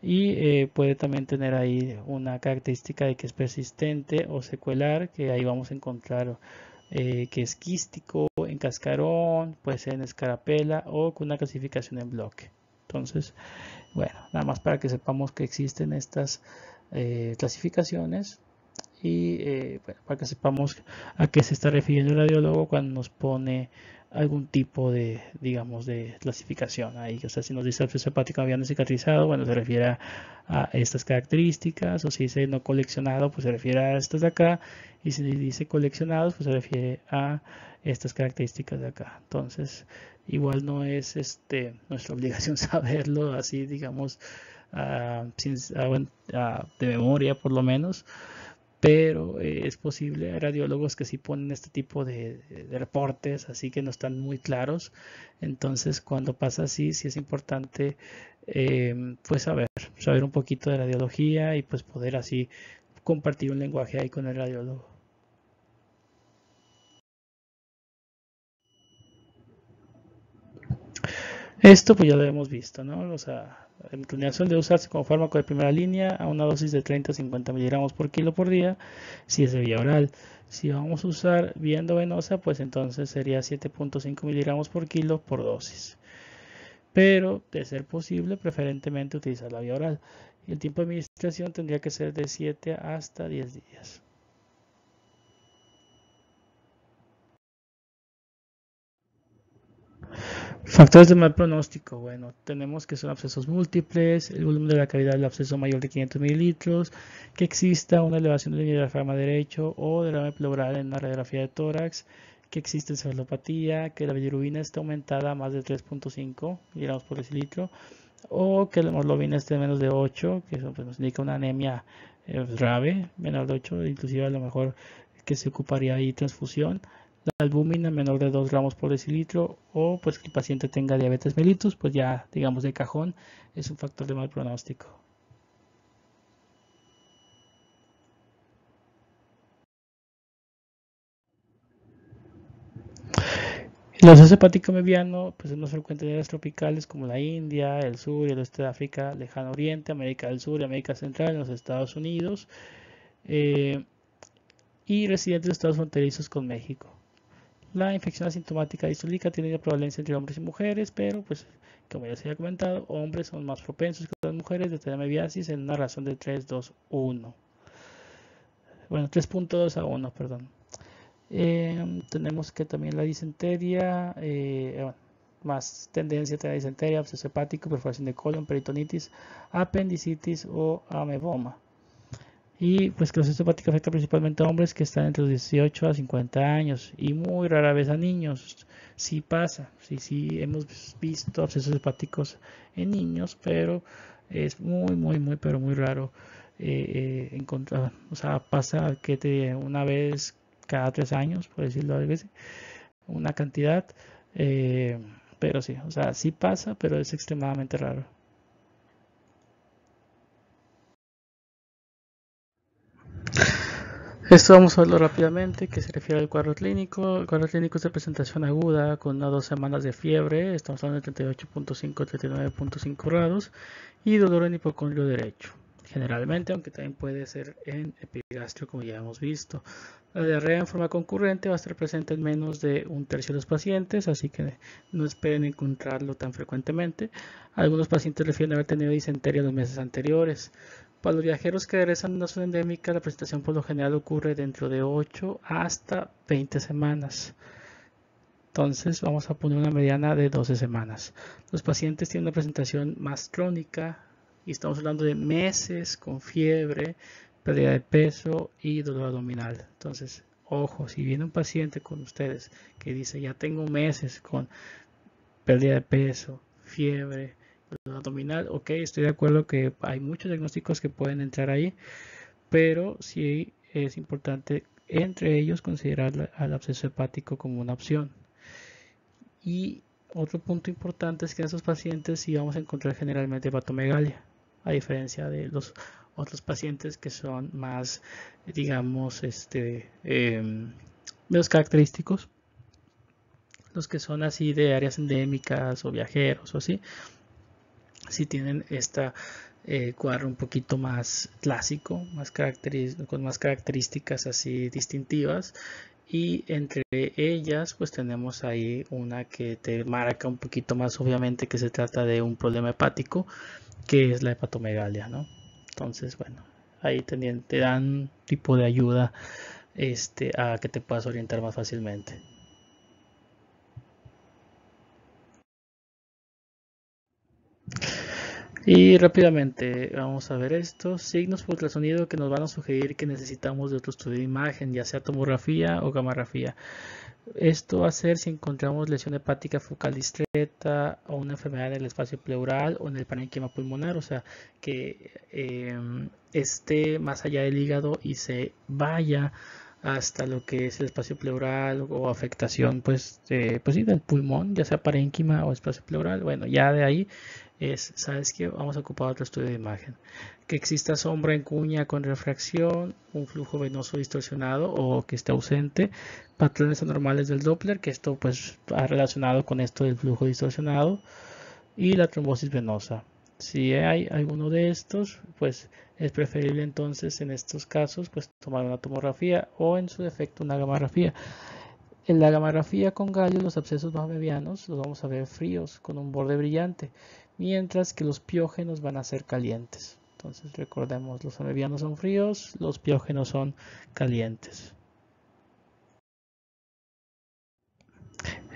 y eh, puede también tener ahí una característica de que es persistente o secuelar, que ahí vamos a encontrar eh, que es quístico, en cascarón, puede ser en escarapela o con una clasificación en bloque. Entonces, bueno, nada más para que sepamos que existen estas eh, clasificaciones y eh, para que sepamos a qué se está refiriendo el radiólogo cuando nos pone algún tipo de, digamos, de clasificación ahí. O sea, si nos dice absceso hepático no cicatrizado, bueno, se refiere a, estas características, o si dice no coleccionado, pues se refiere a estas de acá, y si dice coleccionados, pues se refiere a estas características de acá. Entonces, igual no es este nuestra obligación saberlo así, digamos, ah, ah, de memoria por lo menos pero eh, es posible, hay radiólogos que sí ponen este tipo de, reportes, así que no están muy claros. Entonces, cuando pasa así, sí es importante eh, pues saber, saber un poquito de radiología y pues poder así compartir un lenguaje ahí con el radiólogo. Esto pues ya lo hemos visto, ¿no? O sea, la metronidazol debe usarse como fármaco de primera línea a una dosis de 30 a 50 miligramos por kilo por día si es de vía oral. Si vamos a usar vía endovenosa, pues entonces sería 7.5 miligramos por kilo por dosis. Pero, de ser posible, preferentemente utilizar la vía oral. El tiempo de administración tendría que ser de 7 hasta 10 días. Factores de mal pronóstico. Bueno, tenemos que son abscesos múltiples, el volumen de la cavidad del absceso mayor de 500 mililitros, que exista una elevación del diafragma derecho o derrame pleural en la radiografía de tórax, que existe encefalopatía, que la bilirrubina esté aumentada a más de 3.5 miligramos por decilitro, o que la hemoglobina esté menos de 8, que eso pues, nos indica una anemia eh, grave, menor de 8, inclusive a lo mejor que se ocuparía ahí transfusión la albúmina menor de 2 gramos por decilitro o pues que el paciente tenga diabetes mellitus, pues ya digamos de cajón es un factor de mal pronóstico. El absceso hepático mediano pues es más frecuente en áreas tropicales como la India, el sur y el este de África, lejano oriente, América del Sur y América Central en los Estados Unidos eh, y residentes de estados fronterizos con México. La infección asintomática distólica tiene prevalencia entre hombres y mujeres, pero pues como ya se había comentado, hombres son más propensos que las mujeres de tener mebiasis en una razón de 3, 2, 1. Bueno, 3.2 a 1, perdón. Eh, tenemos que también la disenteria, eh, más tendencia a tener disenteria, absceso hepático, perforación de colon, peritonitis, apendicitis o ameboma. Y pues que la hepática afecta principalmente a hombres que están entre los 18 a 50 años y muy rara vez a niños. Sí pasa, sí, sí hemos visto abscesos hepáticos en niños, pero es muy, muy, muy, pero muy raro eh, eh, encontrar. O sea, pasa que te, una vez cada tres años, por decirlo a veces, una cantidad. Eh, pero sí, o sea, sí pasa, pero es extremadamente raro. Esto vamos a verlo rápidamente, que se refiere al cuadro clínico. El cuadro clínico es de presentación aguda con una o dos semanas de fiebre, estamos hablando de 38.5 39.5 grados, y dolor en hipocondrio derecho. Generalmente, aunque también puede ser en epigastrio, como ya hemos visto. La diarrea en forma concurrente va a estar presente en menos de un tercio de los pacientes, así que no esperen encontrarlo tan frecuentemente. Algunos pacientes refieren haber tenido disenteria los meses anteriores. Para los viajeros que regresan de una zona endémica, la presentación por lo general ocurre dentro de 8 hasta 20 semanas. Entonces vamos a poner una mediana de 12 semanas. Los pacientes tienen una presentación más crónica y estamos hablando de meses con fiebre, pérdida de peso y dolor abdominal. Entonces, ojo, si viene un paciente con ustedes que dice ya tengo meses con pérdida de peso, fiebre, abdominal, ok, estoy de acuerdo que hay muchos diagnósticos que pueden entrar ahí, pero sí es importante entre ellos considerar al absceso hepático como una opción. Y otro punto importante es que en esos pacientes sí vamos a encontrar generalmente hepatomegalia, a diferencia de los otros pacientes que son más, digamos, este, menos característicos, los que son así de áreas endémicas o viajeros o así, si tienen esta eh, cuadro un poquito más clásico, más con más características así distintivas y entre ellas pues tenemos ahí una que te marca un poquito más obviamente que se trata de un problema hepático que es la hepatomegalia, ¿no? Entonces, bueno, ahí te, te dan tipo de ayuda este, a que te puedas orientar más fácilmente. Y rápidamente vamos a ver estos signos por ultrasonido que nos van a sugerir que necesitamos de otro estudio de imagen, ya sea tomografía o gamografía. Esto va a ser si encontramos lesión hepática focal discreta o una enfermedad en el espacio pleural o en el parenquima pulmonar, o sea, que em, esté más allá del hígado y se vaya hasta lo que es el espacio pleural o afectación pues, pues sí, del pulmón, ya sea parénquima o espacio pleural. Bueno, ya de ahí es, ¿sabes qué? Vamos a ocupar otro estudio de imagen. Que exista sombra en cuña con refracción, un flujo venoso distorsionado o que esté ausente, patrones anormales del Doppler, que esto pues ha relacionado con esto del flujo distorsionado y la trombosis venosa. Si hay alguno de estos, pues es preferible entonces en estos casos pues tomar una tomografía o en su defecto una gamografía. En la gamografía con galio los abscesos medianos los vamos a ver fríos con un borde brillante, mientras que los piógenos van a ser calientes. Entonces recordemos, los medianos son fríos, los piógenos son calientes.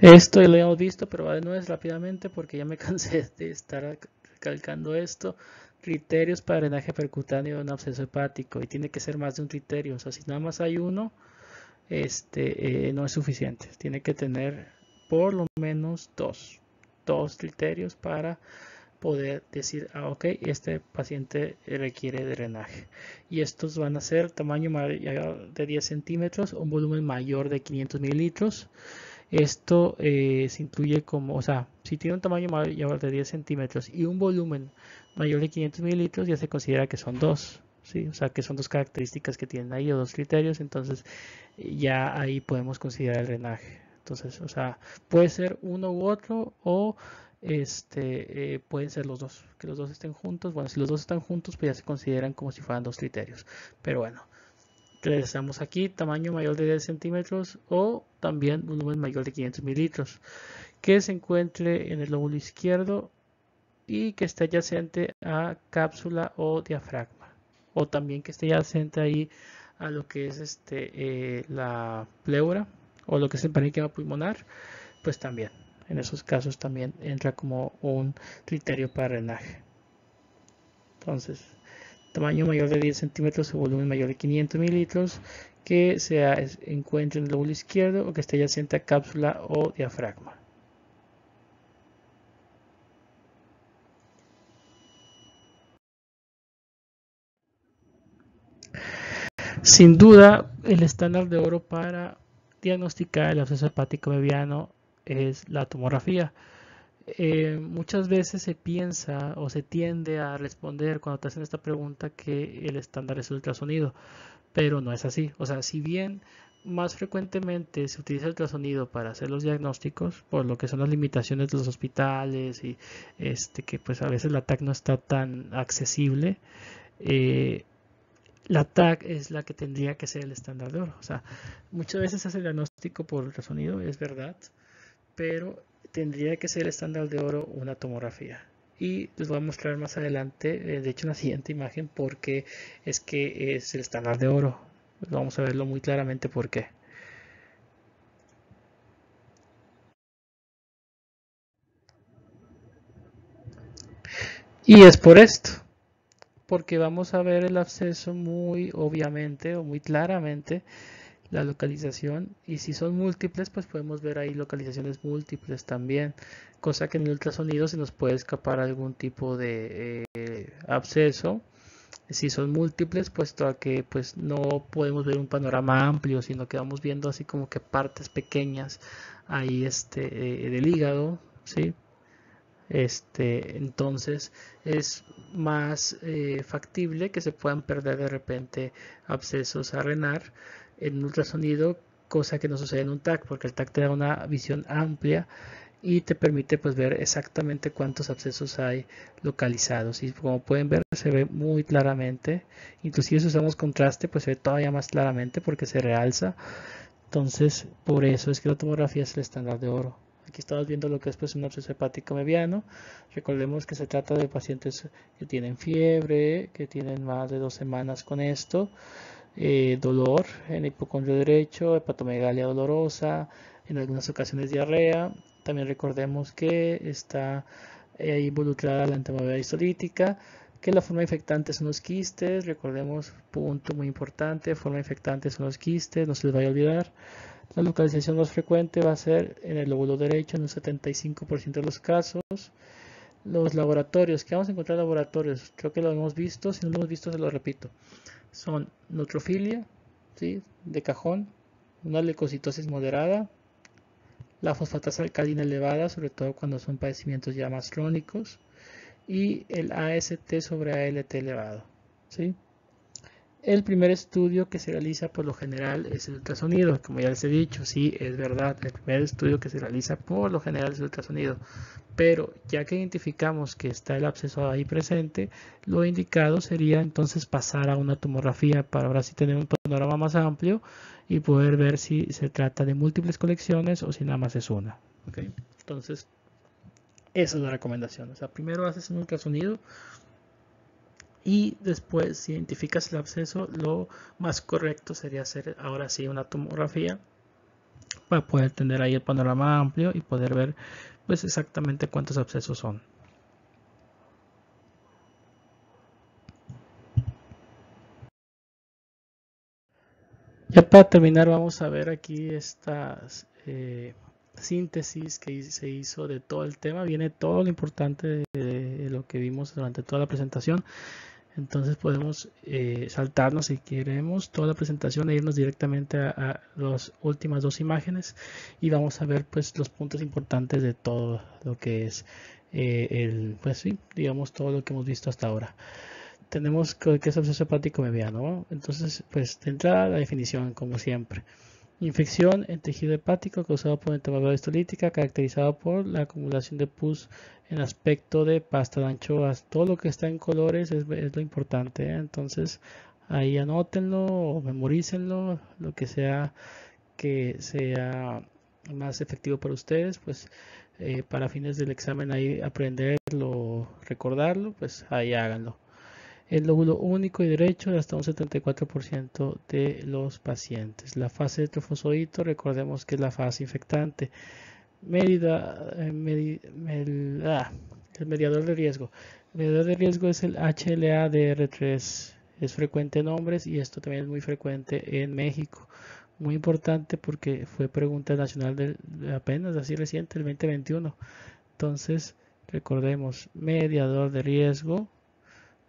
Esto ya lo hemos visto, pero de nuevo rápidamente porque ya me cansé de estar calcando esto, criterios para drenaje percutáneo de un absceso hepático y tiene que ser más de un criterio, o sea, si nada más hay uno, este, eh, no es suficiente, tiene que tener por lo menos dos, dos criterios para poder decir, ah, ok, este paciente requiere drenaje. Y estos van a ser tamaño mayor de 10 centímetros, un volumen mayor de 500 mililitros, esto eh, se incluye como, o sea, si tiene un tamaño mayor de 10 centímetros y un volumen mayor de 500 mililitros, ya se considera que son dos. ¿sí? O sea, que son dos características que tienen ahí o dos criterios, entonces ya ahí podemos considerar el drenaje. Entonces, o sea, puede ser uno u otro o este, eh, pueden ser los dos, que los dos estén juntos. Bueno, si los dos están juntos, pues ya se consideran como si fueran dos criterios. Pero bueno, Regresamos aquí, tamaño mayor de 10 centímetros o también volumen mayor de 500 mililitros, que se encuentre en el lóbulo izquierdo y que esté adyacente a cápsula o diafragma, o también que esté adyacente ahí a lo que es este, eh, la pleura o lo que es el parénquima pulmonar, pues también, en esos casos también entra como un criterio para drenaje. Entonces, tamaño mayor de 10 centímetros o volumen mayor de 500 mililitros que se encuentre en el lóbulo izquierdo o que esté adyacente a cápsula o diafragma. Sin duda, el estándar de oro para diagnosticar el absceso hepático mediano es la tomografía. Eh, muchas veces se piensa o se tiende a responder cuando te hacen esta pregunta que el estándar es el ultrasonido, pero no es así. O sea, si bien más frecuentemente se utiliza el ultrasonido para hacer los diagnósticos, por lo que son las limitaciones de los hospitales y este que pues a veces la TAC no está tan accesible, eh, la TAC es la que tendría que ser el estándar de oro. O sea, muchas veces se hace el diagnóstico por ultrasonido, es verdad, pero tendría que ser estándar de oro una tomografía. Y les voy a mostrar más adelante, eh, de hecho en la siguiente imagen, porque es que es el estándar de oro. Vamos a verlo muy claramente por qué. Y es por esto, porque vamos a ver el absceso muy obviamente o muy claramente la localización y si son múltiples pues podemos ver ahí localizaciones múltiples también cosa que en el ultrasonido se nos puede escapar algún tipo de eh, absceso. Si son múltiples puesto a que pues no podemos ver un panorama amplio sino que vamos viendo así como que partes pequeñas ahí este eh, del hígado sí este entonces es más eh, factible que se puedan perder de repente abscesos a renar en ultrasonido, cosa que no sucede en un TAC, porque el TAC te da una visión amplia y te permite pues ver exactamente cuántos abscesos hay localizados. Y como pueden ver se ve muy claramente. Inclusive si usamos contraste pues se ve todavía más claramente porque se realza. Entonces por eso es que la tomografía es el estándar de oro. Aquí estamos viendo lo que es pues un absceso hepático mediano. Recordemos que se trata de pacientes que tienen fiebre que tienen más de dos semanas con esto eh, dolor en hipocondrio derecho, hepatomegalia dolorosa, en algunas ocasiones diarrea. También recordemos que está eh, involucrada la entomología histolítica, que la forma infectante son los quistes, recordemos, punto muy importante, forma infectante son los quistes, no se les vaya a olvidar. La localización más frecuente va a ser en el lóbulo derecho en un 75% de los casos. Los laboratorios, que vamos a encontrar laboratorios, creo que lo hemos visto, si no lo hemos visto se lo repito son neutrofilia, ¿sí? de cajón, una leucocitosis moderada, la fosfatasa alcalina elevada, sobre todo cuando son padecimientos ya más crónicos, y el AST sobre ALT elevado. ¿sí? El primer estudio que se realiza por lo general es el ultrasonido, como ya les he dicho, sí, es verdad, el primer estudio que se realiza por lo general es el ultrasonido, pero ya que identificamos que está el absceso ahí presente, lo indicado sería entonces pasar a una tomografía para ahora sí tener un panorama más amplio y poder ver si se trata de múltiples colecciones o si nada más es una. Entonces, esa es la recomendación. O sea, primero haces un ultrasonido y después si identificas el absceso lo más correcto sería hacer ahora sí una tomografía para poder tener ahí el panorama amplio y poder ver pues exactamente cuántos abscesos son. Ya para terminar vamos a ver aquí estas eh, síntesis que se hizo de todo el tema. Viene todo lo importante de lo que vimos durante toda la presentación entonces podemos eh, saltarnos si queremos toda la presentación e irnos directamente a, las últimas dos imágenes y vamos a ver pues los puntos importantes de todo lo que es eh, el pues sí digamos todo lo que hemos visto hasta ahora. Tenemos que es absceso hepático mediano entonces pues de entrada la definición como siempre Infección en tejido hepático causado por entomografía histolítica caracterizado por la acumulación de pus en aspecto de pasta de anchoas. Todo lo que está en colores es, lo importante. ¿eh? Entonces ahí anótenlo o memorícenlo, lo que sea que sea más efectivo para ustedes, pues eh, para fines del examen ahí aprenderlo, recordarlo, pues ahí háganlo el lóbulo único y derecho de hasta un 74% de los pacientes. La fase de trofozoito, recordemos que es la fase infectante. Medida, eh, ah, el mediador de riesgo. Mediador de riesgo es el HLA-DR3. Es frecuente en hombres y esto también es muy frecuente en México. Muy importante porque fue pregunta nacional apenas así reciente, el 2021. Entonces, recordemos, mediador de riesgo,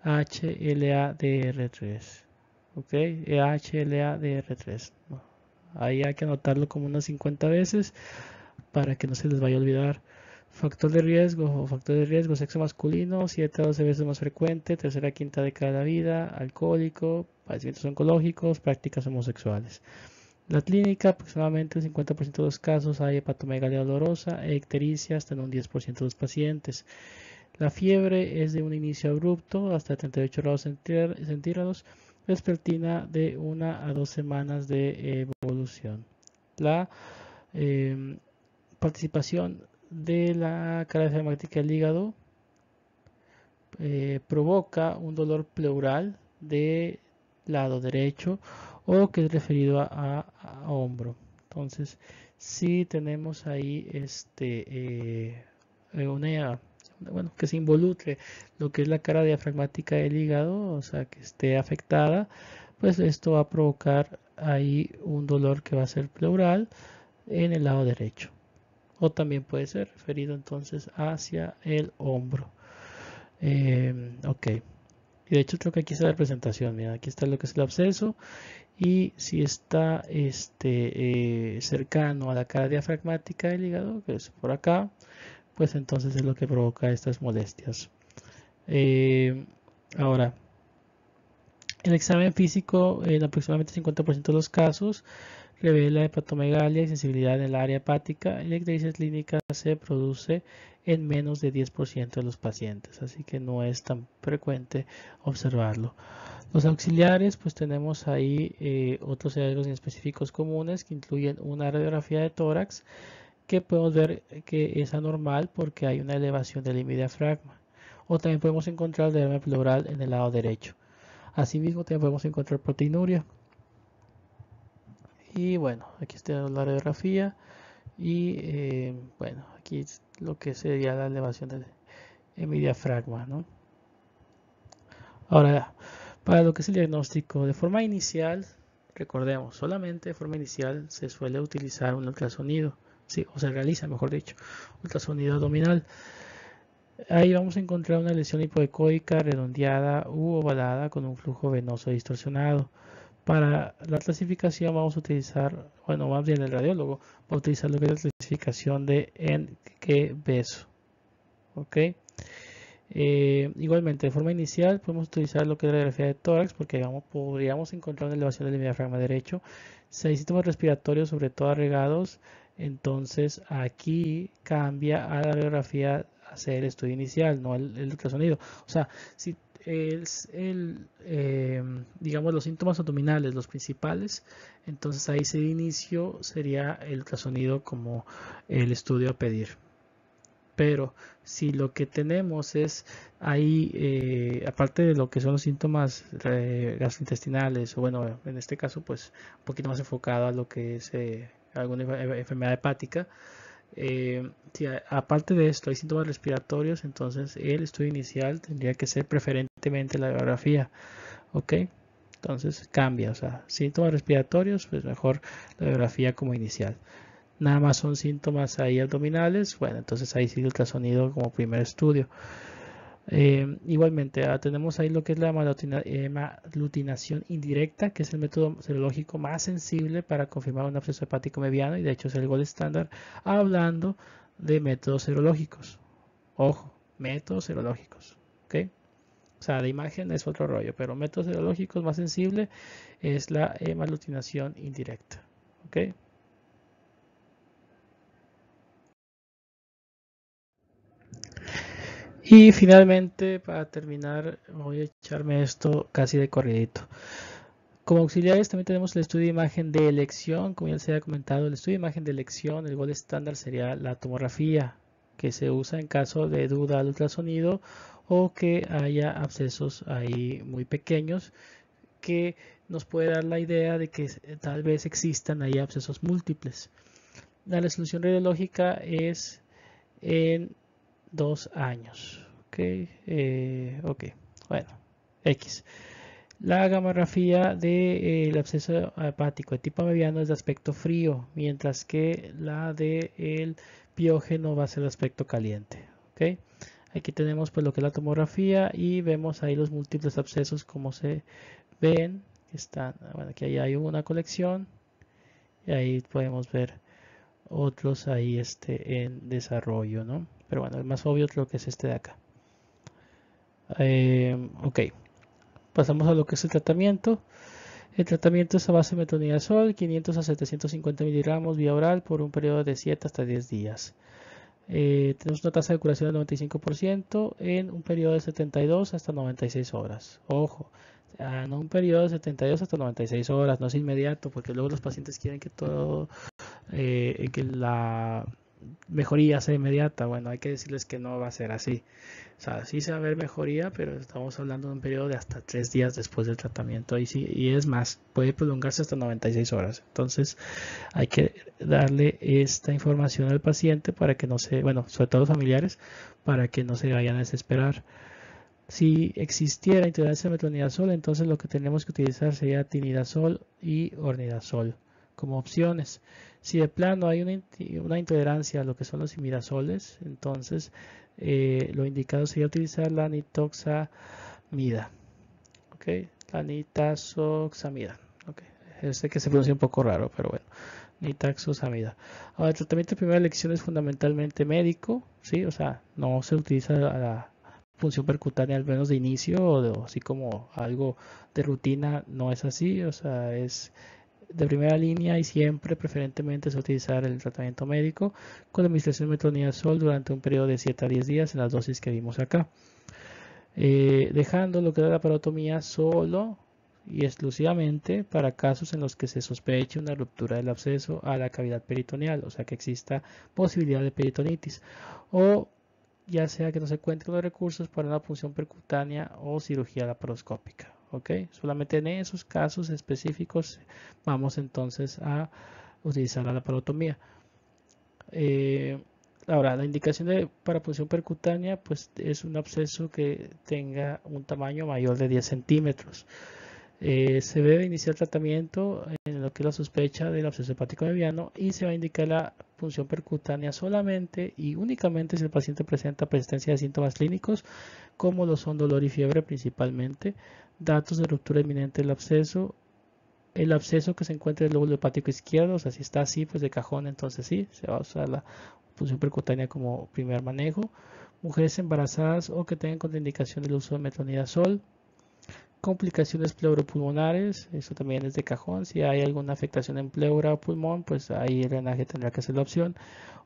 HLA-DR3. Ok, HLA-DR3. Ahí hay que anotarlo como unas 50 veces para que no se les vaya a olvidar. Factor de riesgo o factor de riesgo, sexo masculino, 7 a 12 veces más frecuente, tercera quinta década de la vida, alcohólico, padecimientos oncológicos, prácticas homosexuales. La clínica, aproximadamente el 50% de los casos hay hepatomegalia dolorosa e ictericia hasta en un 10% de los pacientes. La fiebre es de un inicio abrupto hasta 38 grados centígrados, vespertina de una a dos semanas de evolución. La em, participación de la cara diafragmática del hígado eh, provoca un dolor pleural de lado derecho o que es referido a, hombro. Entonces, si tenemos ahí este, eh, una bueno, que se involucre lo que es la cara diafragmática del hígado, o sea, que esté afectada, pues esto va a provocar ahí un dolor que va a ser pleural en el lado derecho. O también puede ser referido entonces hacia el hombro. Em, ok. Y de hecho creo que aquí está la presentación. Mira, aquí está lo que es el absceso. Y si está este, eh, cercano a la cara diafragmática del hígado, que es por acá, pues entonces es lo que provoca estas molestias. Eh, ahora, el examen físico en aproximadamente 50% de los casos revela hepatomegalia y sensibilidad en el área hepática y la ictericia clínica se produce en menos de 10% de los pacientes, así que no es tan frecuente observarlo. Los auxiliares, pues tenemos ahí eh, otros hallazgos específicos comunes que incluyen una radiografía de tórax, que podemos ver que es anormal porque hay una elevación del hemidiafragma. O también podemos encontrar derrame pleural en el lado derecho. Asimismo, también podemos encontrar proteinuria. Y bueno, aquí está la radiografía. Y eh, bueno, aquí lo que sería la elevación del hemidiafragma. ¿no? Ahora, para lo que es el diagnóstico de forma inicial, recordemos, solamente de forma inicial se suele utilizar un ultrasonido o se realiza, mejor dicho, ultrasonido abdominal. Ahí vamos a encontrar una lesión hipoecoica redondeada u ovalada con un flujo venoso distorsionado. Para la clasificación vamos a utilizar, bueno, más bien el radiólogo va a utilizar lo que es la clasificación de en qué beso. ¿Ok? Eh, igualmente, de forma inicial podemos utilizar lo que es la radiografía de tórax porque digamos, podríamos encontrar una elevación del diafragma derecho. Hay síntomas respiratorios, sobre todo arregados, entonces aquí cambia a la radiografía hacer el estudio inicial, no el, ultrasonido. O sea, si es el, em, digamos, los síntomas abdominales, los principales, entonces ahí ese inicio sería el ultrasonido como el estudio a pedir. Pero si lo que tenemos es ahí, eh, aparte de lo que son los síntomas eh, gastrointestinales, o bueno, en este caso, pues un poquito más enfocado a lo que es eh, alguna enfermedad hepática, eh, aparte de esto hay síntomas respiratorios, entonces el estudio inicial tendría que ser preferentemente la biografía. ¿Ok? Entonces cambia, o sea, síntomas respiratorios, pues mejor la biografía como inicial. Nada más son síntomas ahí abdominales, bueno, entonces ahí el ultrasonido como primer estudio. Eh, igualmente, ah, tenemos ahí lo que es la malutinación indirecta, que es el método serológico más sensible para confirmar un absceso hepático mediano y de hecho es el gol estándar hablando de métodos serológicos. Ojo, métodos serológicos. ¿ok? O sea, la imagen es otro rollo, pero métodos serológicos más sensible es la hemalutinación indirecta. ¿ok? Y finalmente, para terminar, voy a echarme esto casi de corridito. Como auxiliares también tenemos el estudio de imagen de elección, como ya se ha comentado, el estudio de imagen de elección, el gol estándar sería la tomografía, que se usa en caso de duda al ultrasonido o que haya abscesos ahí muy pequeños que nos puede dar la idea de que tal vez existan ahí abscesos múltiples. La resolución radiológica es en dos años. Ok, eh, ok, bueno, X. La gamografía del de, absceso hepático de tipo mediano es de aspecto frío, mientras que la del el piógeno va a ser de aspecto caliente. ¿ok? Aquí tenemos pues lo que es la tomografía y vemos ahí los múltiples abscesos como se ven. Están, bueno, aquí hay una colección y ahí podemos ver otros ahí este, en desarrollo, ¿no? Pero bueno, el más obvio creo que es este de acá. Eh, ok, pasamos a lo que es el tratamiento. El tratamiento es a base de metronidazol, 500 a 750 miligramos vía oral por un periodo de 7 hasta 10 días. Eh, tenemos una tasa de curación del 95% en un periodo de 72 hasta 96 horas. Ojo, no un periodo de 72 hasta 96 horas, no es inmediato, porque luego los pacientes quieren que todo, eh, que la mejoría sea inmediata. Bueno, hay que decirles que no va a ser así. O sea, sí se va a ver mejoría, pero estamos hablando de un periodo de hasta tres días después del tratamiento. Y, sí, y es más, puede prolongarse hasta 96 horas. Entonces, hay que darle esta información al paciente para que no se, bueno, sobre todo los familiares, para que no se vayan a desesperar. Si existiera intolerancia metronidazol, entonces lo que tenemos que utilizar sería tinidazol y ornidazol como opciones. Si de plano hay una, intolerancia a lo que son los imidazoles, entonces eh, lo indicado sería utilizar la nitoxamida. ¿ok? La nitazoxamida. ¿ok? Sé que se pronuncia un poco raro, pero bueno. Nitazoxamida. Ahora, el tratamiento de primera elección es fundamentalmente médico, ¿sí? O sea, no se utiliza la función percutánea al menos de inicio o así como algo de rutina, no es así, o sea, es de primera línea y siempre preferentemente es utilizar el tratamiento médico con la administración de metronidazol durante un periodo de 7 a 10 días en las dosis que vimos acá. Eh, dejando lo que es la parotomía solo y exclusivamente para casos en los que se sospeche una ruptura del absceso a la cavidad peritoneal, o sea que exista posibilidad de peritonitis, o ya sea que no se encuentren los recursos para una punción percutánea o cirugía laparoscópica. ¿Ok? Solamente en esos casos específicos vamos entonces a utilizar la laparotomía. Eh, ahora, la indicación de para punción percutánea pues es un absceso que tenga un tamaño mayor de 10 centímetros. Eh, se debe iniciar tratamiento en lo que es la sospecha del absceso hepático mediano y se va a indicar la punción percutánea solamente y únicamente si el paciente presenta persistencia de síntomas clínicos como lo son dolor y fiebre principalmente, datos de ruptura inminente del absceso el absceso que se encuentra en el lóbulo hepático izquierdo, o sea, si está así, pues de cajón, entonces sí, se va a usar la punción percutánea como primer manejo. Mujeres embarazadas o que tengan contraindicación del uso de metronidazol. Complicaciones pleuropulmonares, eso también es de cajón. Si hay alguna afectación en pleura o pulmón, pues ahí el drenaje tendrá que ser la opción.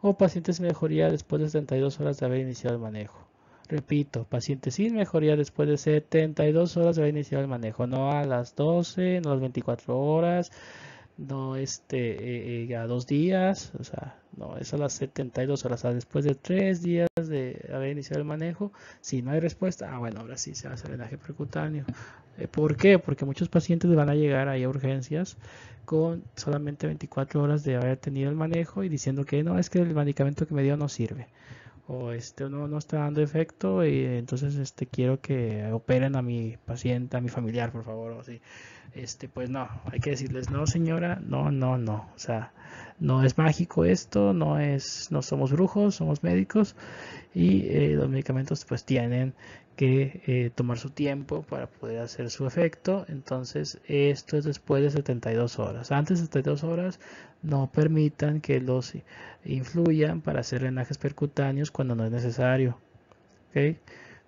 O pacientes sin mejoría después de 72 horas de haber iniciado el manejo. Repito, pacientes sin mejoría después de 72 horas de haber iniciado el manejo, no a las 12, no a las 24 horas, no este eh, eh, a dos días, o sea, no, es a las 72 horas, o sea, después de tres días de haber iniciado el manejo, si no hay respuesta, ah, bueno, ahora sí se hace el drenaje percutáneo. Eh, ¿Por qué? Porque muchos pacientes van a llegar ahí a urgencias con solamente 24 horas de haber tenido el manejo y diciendo que no, es que el medicamento que me dio no sirve o este no, no está dando efecto y entonces este quiero que operen a mi paciente, a mi familiar, por favor, o así. Este, pues no, hay que decirles, no señora, no, no, no, o sea, no es mágico esto, no es, no somos brujos, somos médicos y eh, los medicamentos pues tienen que eh, tomar su tiempo para poder hacer su efecto. Entonces, esto es después de 72 horas. Antes de 72 horas, no permitan que los influyan para hacer drenajes percutáneos cuando no es necesario. ¿Okay?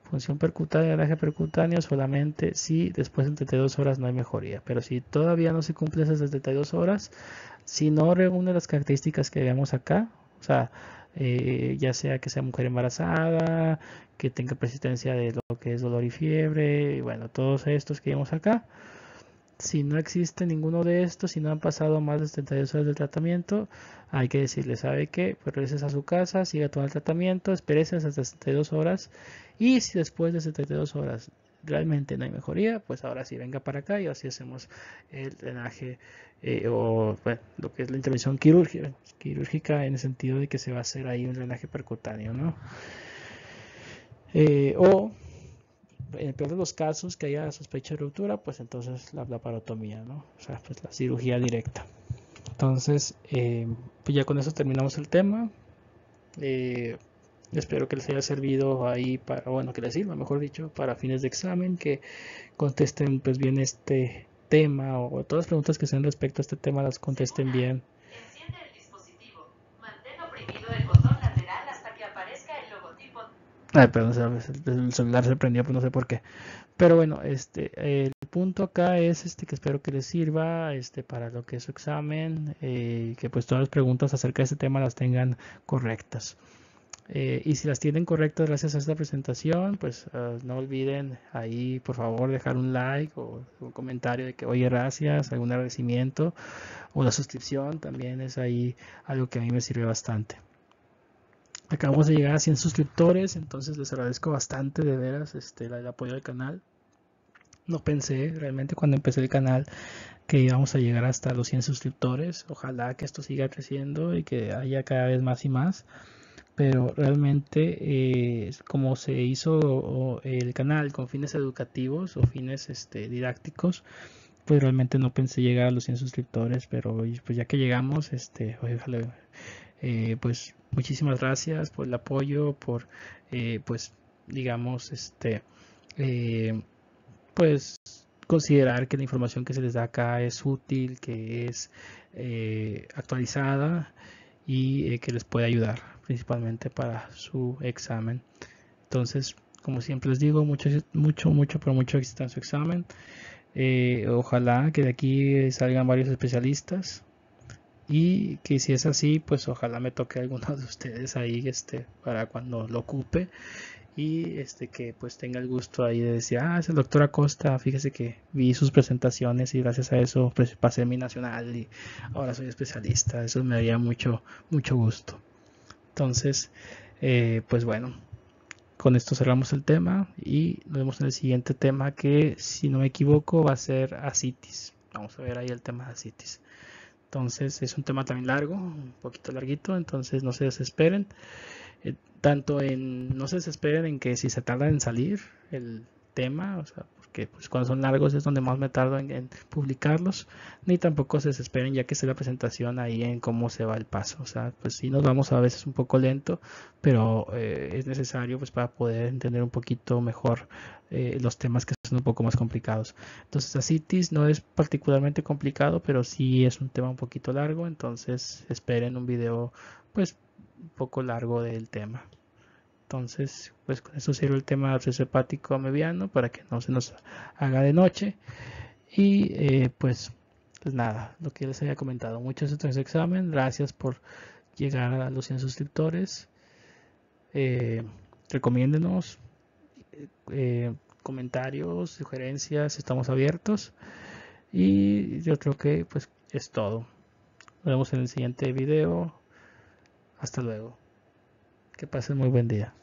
Función percutánea, drenaje percutáneo solamente si después de 72 horas no hay mejoría. Pero si todavía no se cumple esas 72 horas, si no reúne las características que vemos acá, o sea, eh, ya sea que sea mujer embarazada, que tenga persistencia de lo que es dolor y fiebre, y bueno, todos estos que vemos acá. Si no existe ninguno de estos, si no han pasado más de 72 horas del tratamiento, hay que decirle, ¿sabe qué? Pues regreses a su casa, siga todo el tratamiento, espérese hasta 72 horas y si después de 72 horas realmente no hay mejoría, pues ahora sí venga para acá y así hacemos el drenaje eh, o lo que es la intervención quirúrgica, quirúrgica en el sentido de que se va a hacer ahí un drenaje percutáneo, ¿no? Eh, o en el peor de los casos que haya sospecha de ruptura, pues entonces la, laparotomía, ¿no? O sea, pues la cirugía directa. Entonces, eh, pues ya con eso terminamos el tema. Espero que les haya servido ahí para, bueno, que les sirva, mejor dicho, para fines de examen, que contesten pues bien este tema o todas las preguntas que sean respecto a este tema las contesten bien. Enciende el dispositivo. Mantén oprimido el botón lateral hasta que aparezca el logotipo. Ay, perdón, el celular se prendió, pues no sé por qué. Pero bueno, este, el punto acá es este que espero que les sirva este para lo que es su examen, eh, que pues todas las preguntas acerca de este tema las tengan correctas. Eh, y si las tienen correctas gracias a esta presentación, pues ah, no olviden ahí por favor dejar un like o un comentario de que oye gracias, algún agradecimiento o la suscripción también es ahí algo que a mí me sirve bastante. Acabamos de llegar a 100 suscriptores, entonces les agradezco bastante de veras este, el apoyo al canal. No pensé realmente cuando empecé el canal que íbamos a llegar hasta los 100 suscriptores. Ojalá que esto siga creciendo y que haya cada vez más y más pero realmente eh, como se hizo el canal con fines educativos o fines este, didácticos, pues realmente no pensé llegar a los 100 suscriptores, pero pues ya que llegamos, este, eh, pues muchísimas gracias por el apoyo, por eh, pues digamos este pues considerar que la información que se les da acá es útil, que es actualizada y que les puede ayudar principalmente para su examen. Entonces, como siempre les digo, mucho, mucho, mucho, pero mucho éxito en su examen. Eh, ojalá que de aquí salgan varios especialistas y que si es así, pues ojalá me toque alguno de ustedes ahí este, para cuando lo ocupe y este que pues tenga el gusto ahí de decir, ah, es el doctor Acosta, fíjese que vi sus presentaciones y gracias a eso pues, pasé mi nacional y ahora soy especialista, eso me daría mucho, mucho gusto. Entonces, eh, pues bueno, con esto cerramos el tema y nos vemos en el siguiente tema que, si no me equivoco, va a ser asitis. Vamos a ver ahí el tema de asitis. Entonces, es un tema también largo, un poquito larguito, entonces no se desesperen. Eh, tanto en, no se desesperen en que si se tarda en salir el tema, o sea, que pues cuando son largos es donde más me tardo en, publicarlos, ni tampoco se desesperen ya que esté la presentación ahí en cómo se va el paso, o sea, pues sí nos vamos a veces un poco lento, pero eh, es necesario pues para poder entender un poquito mejor eh, los temas que un poco más complicados. Entonces, asitis no es particularmente complicado, pero sí es un tema un poquito largo. Entonces, esperen un video, pues, un poco largo del tema. Entonces, pues con eso sirve el tema absceso hepático mediano para que no se nos haga de noche. Y eh, pues, pues nada, lo que les había comentado. Muchos de este examen. Gracias por llegar a los 100 suscriptores. Eh, recomiéndenos. Eh, comentarios, sugerencias, estamos abiertos. Y yo creo que pues es todo. Nos vemos en el siguiente video. Hasta luego. Que pasen muy buen día.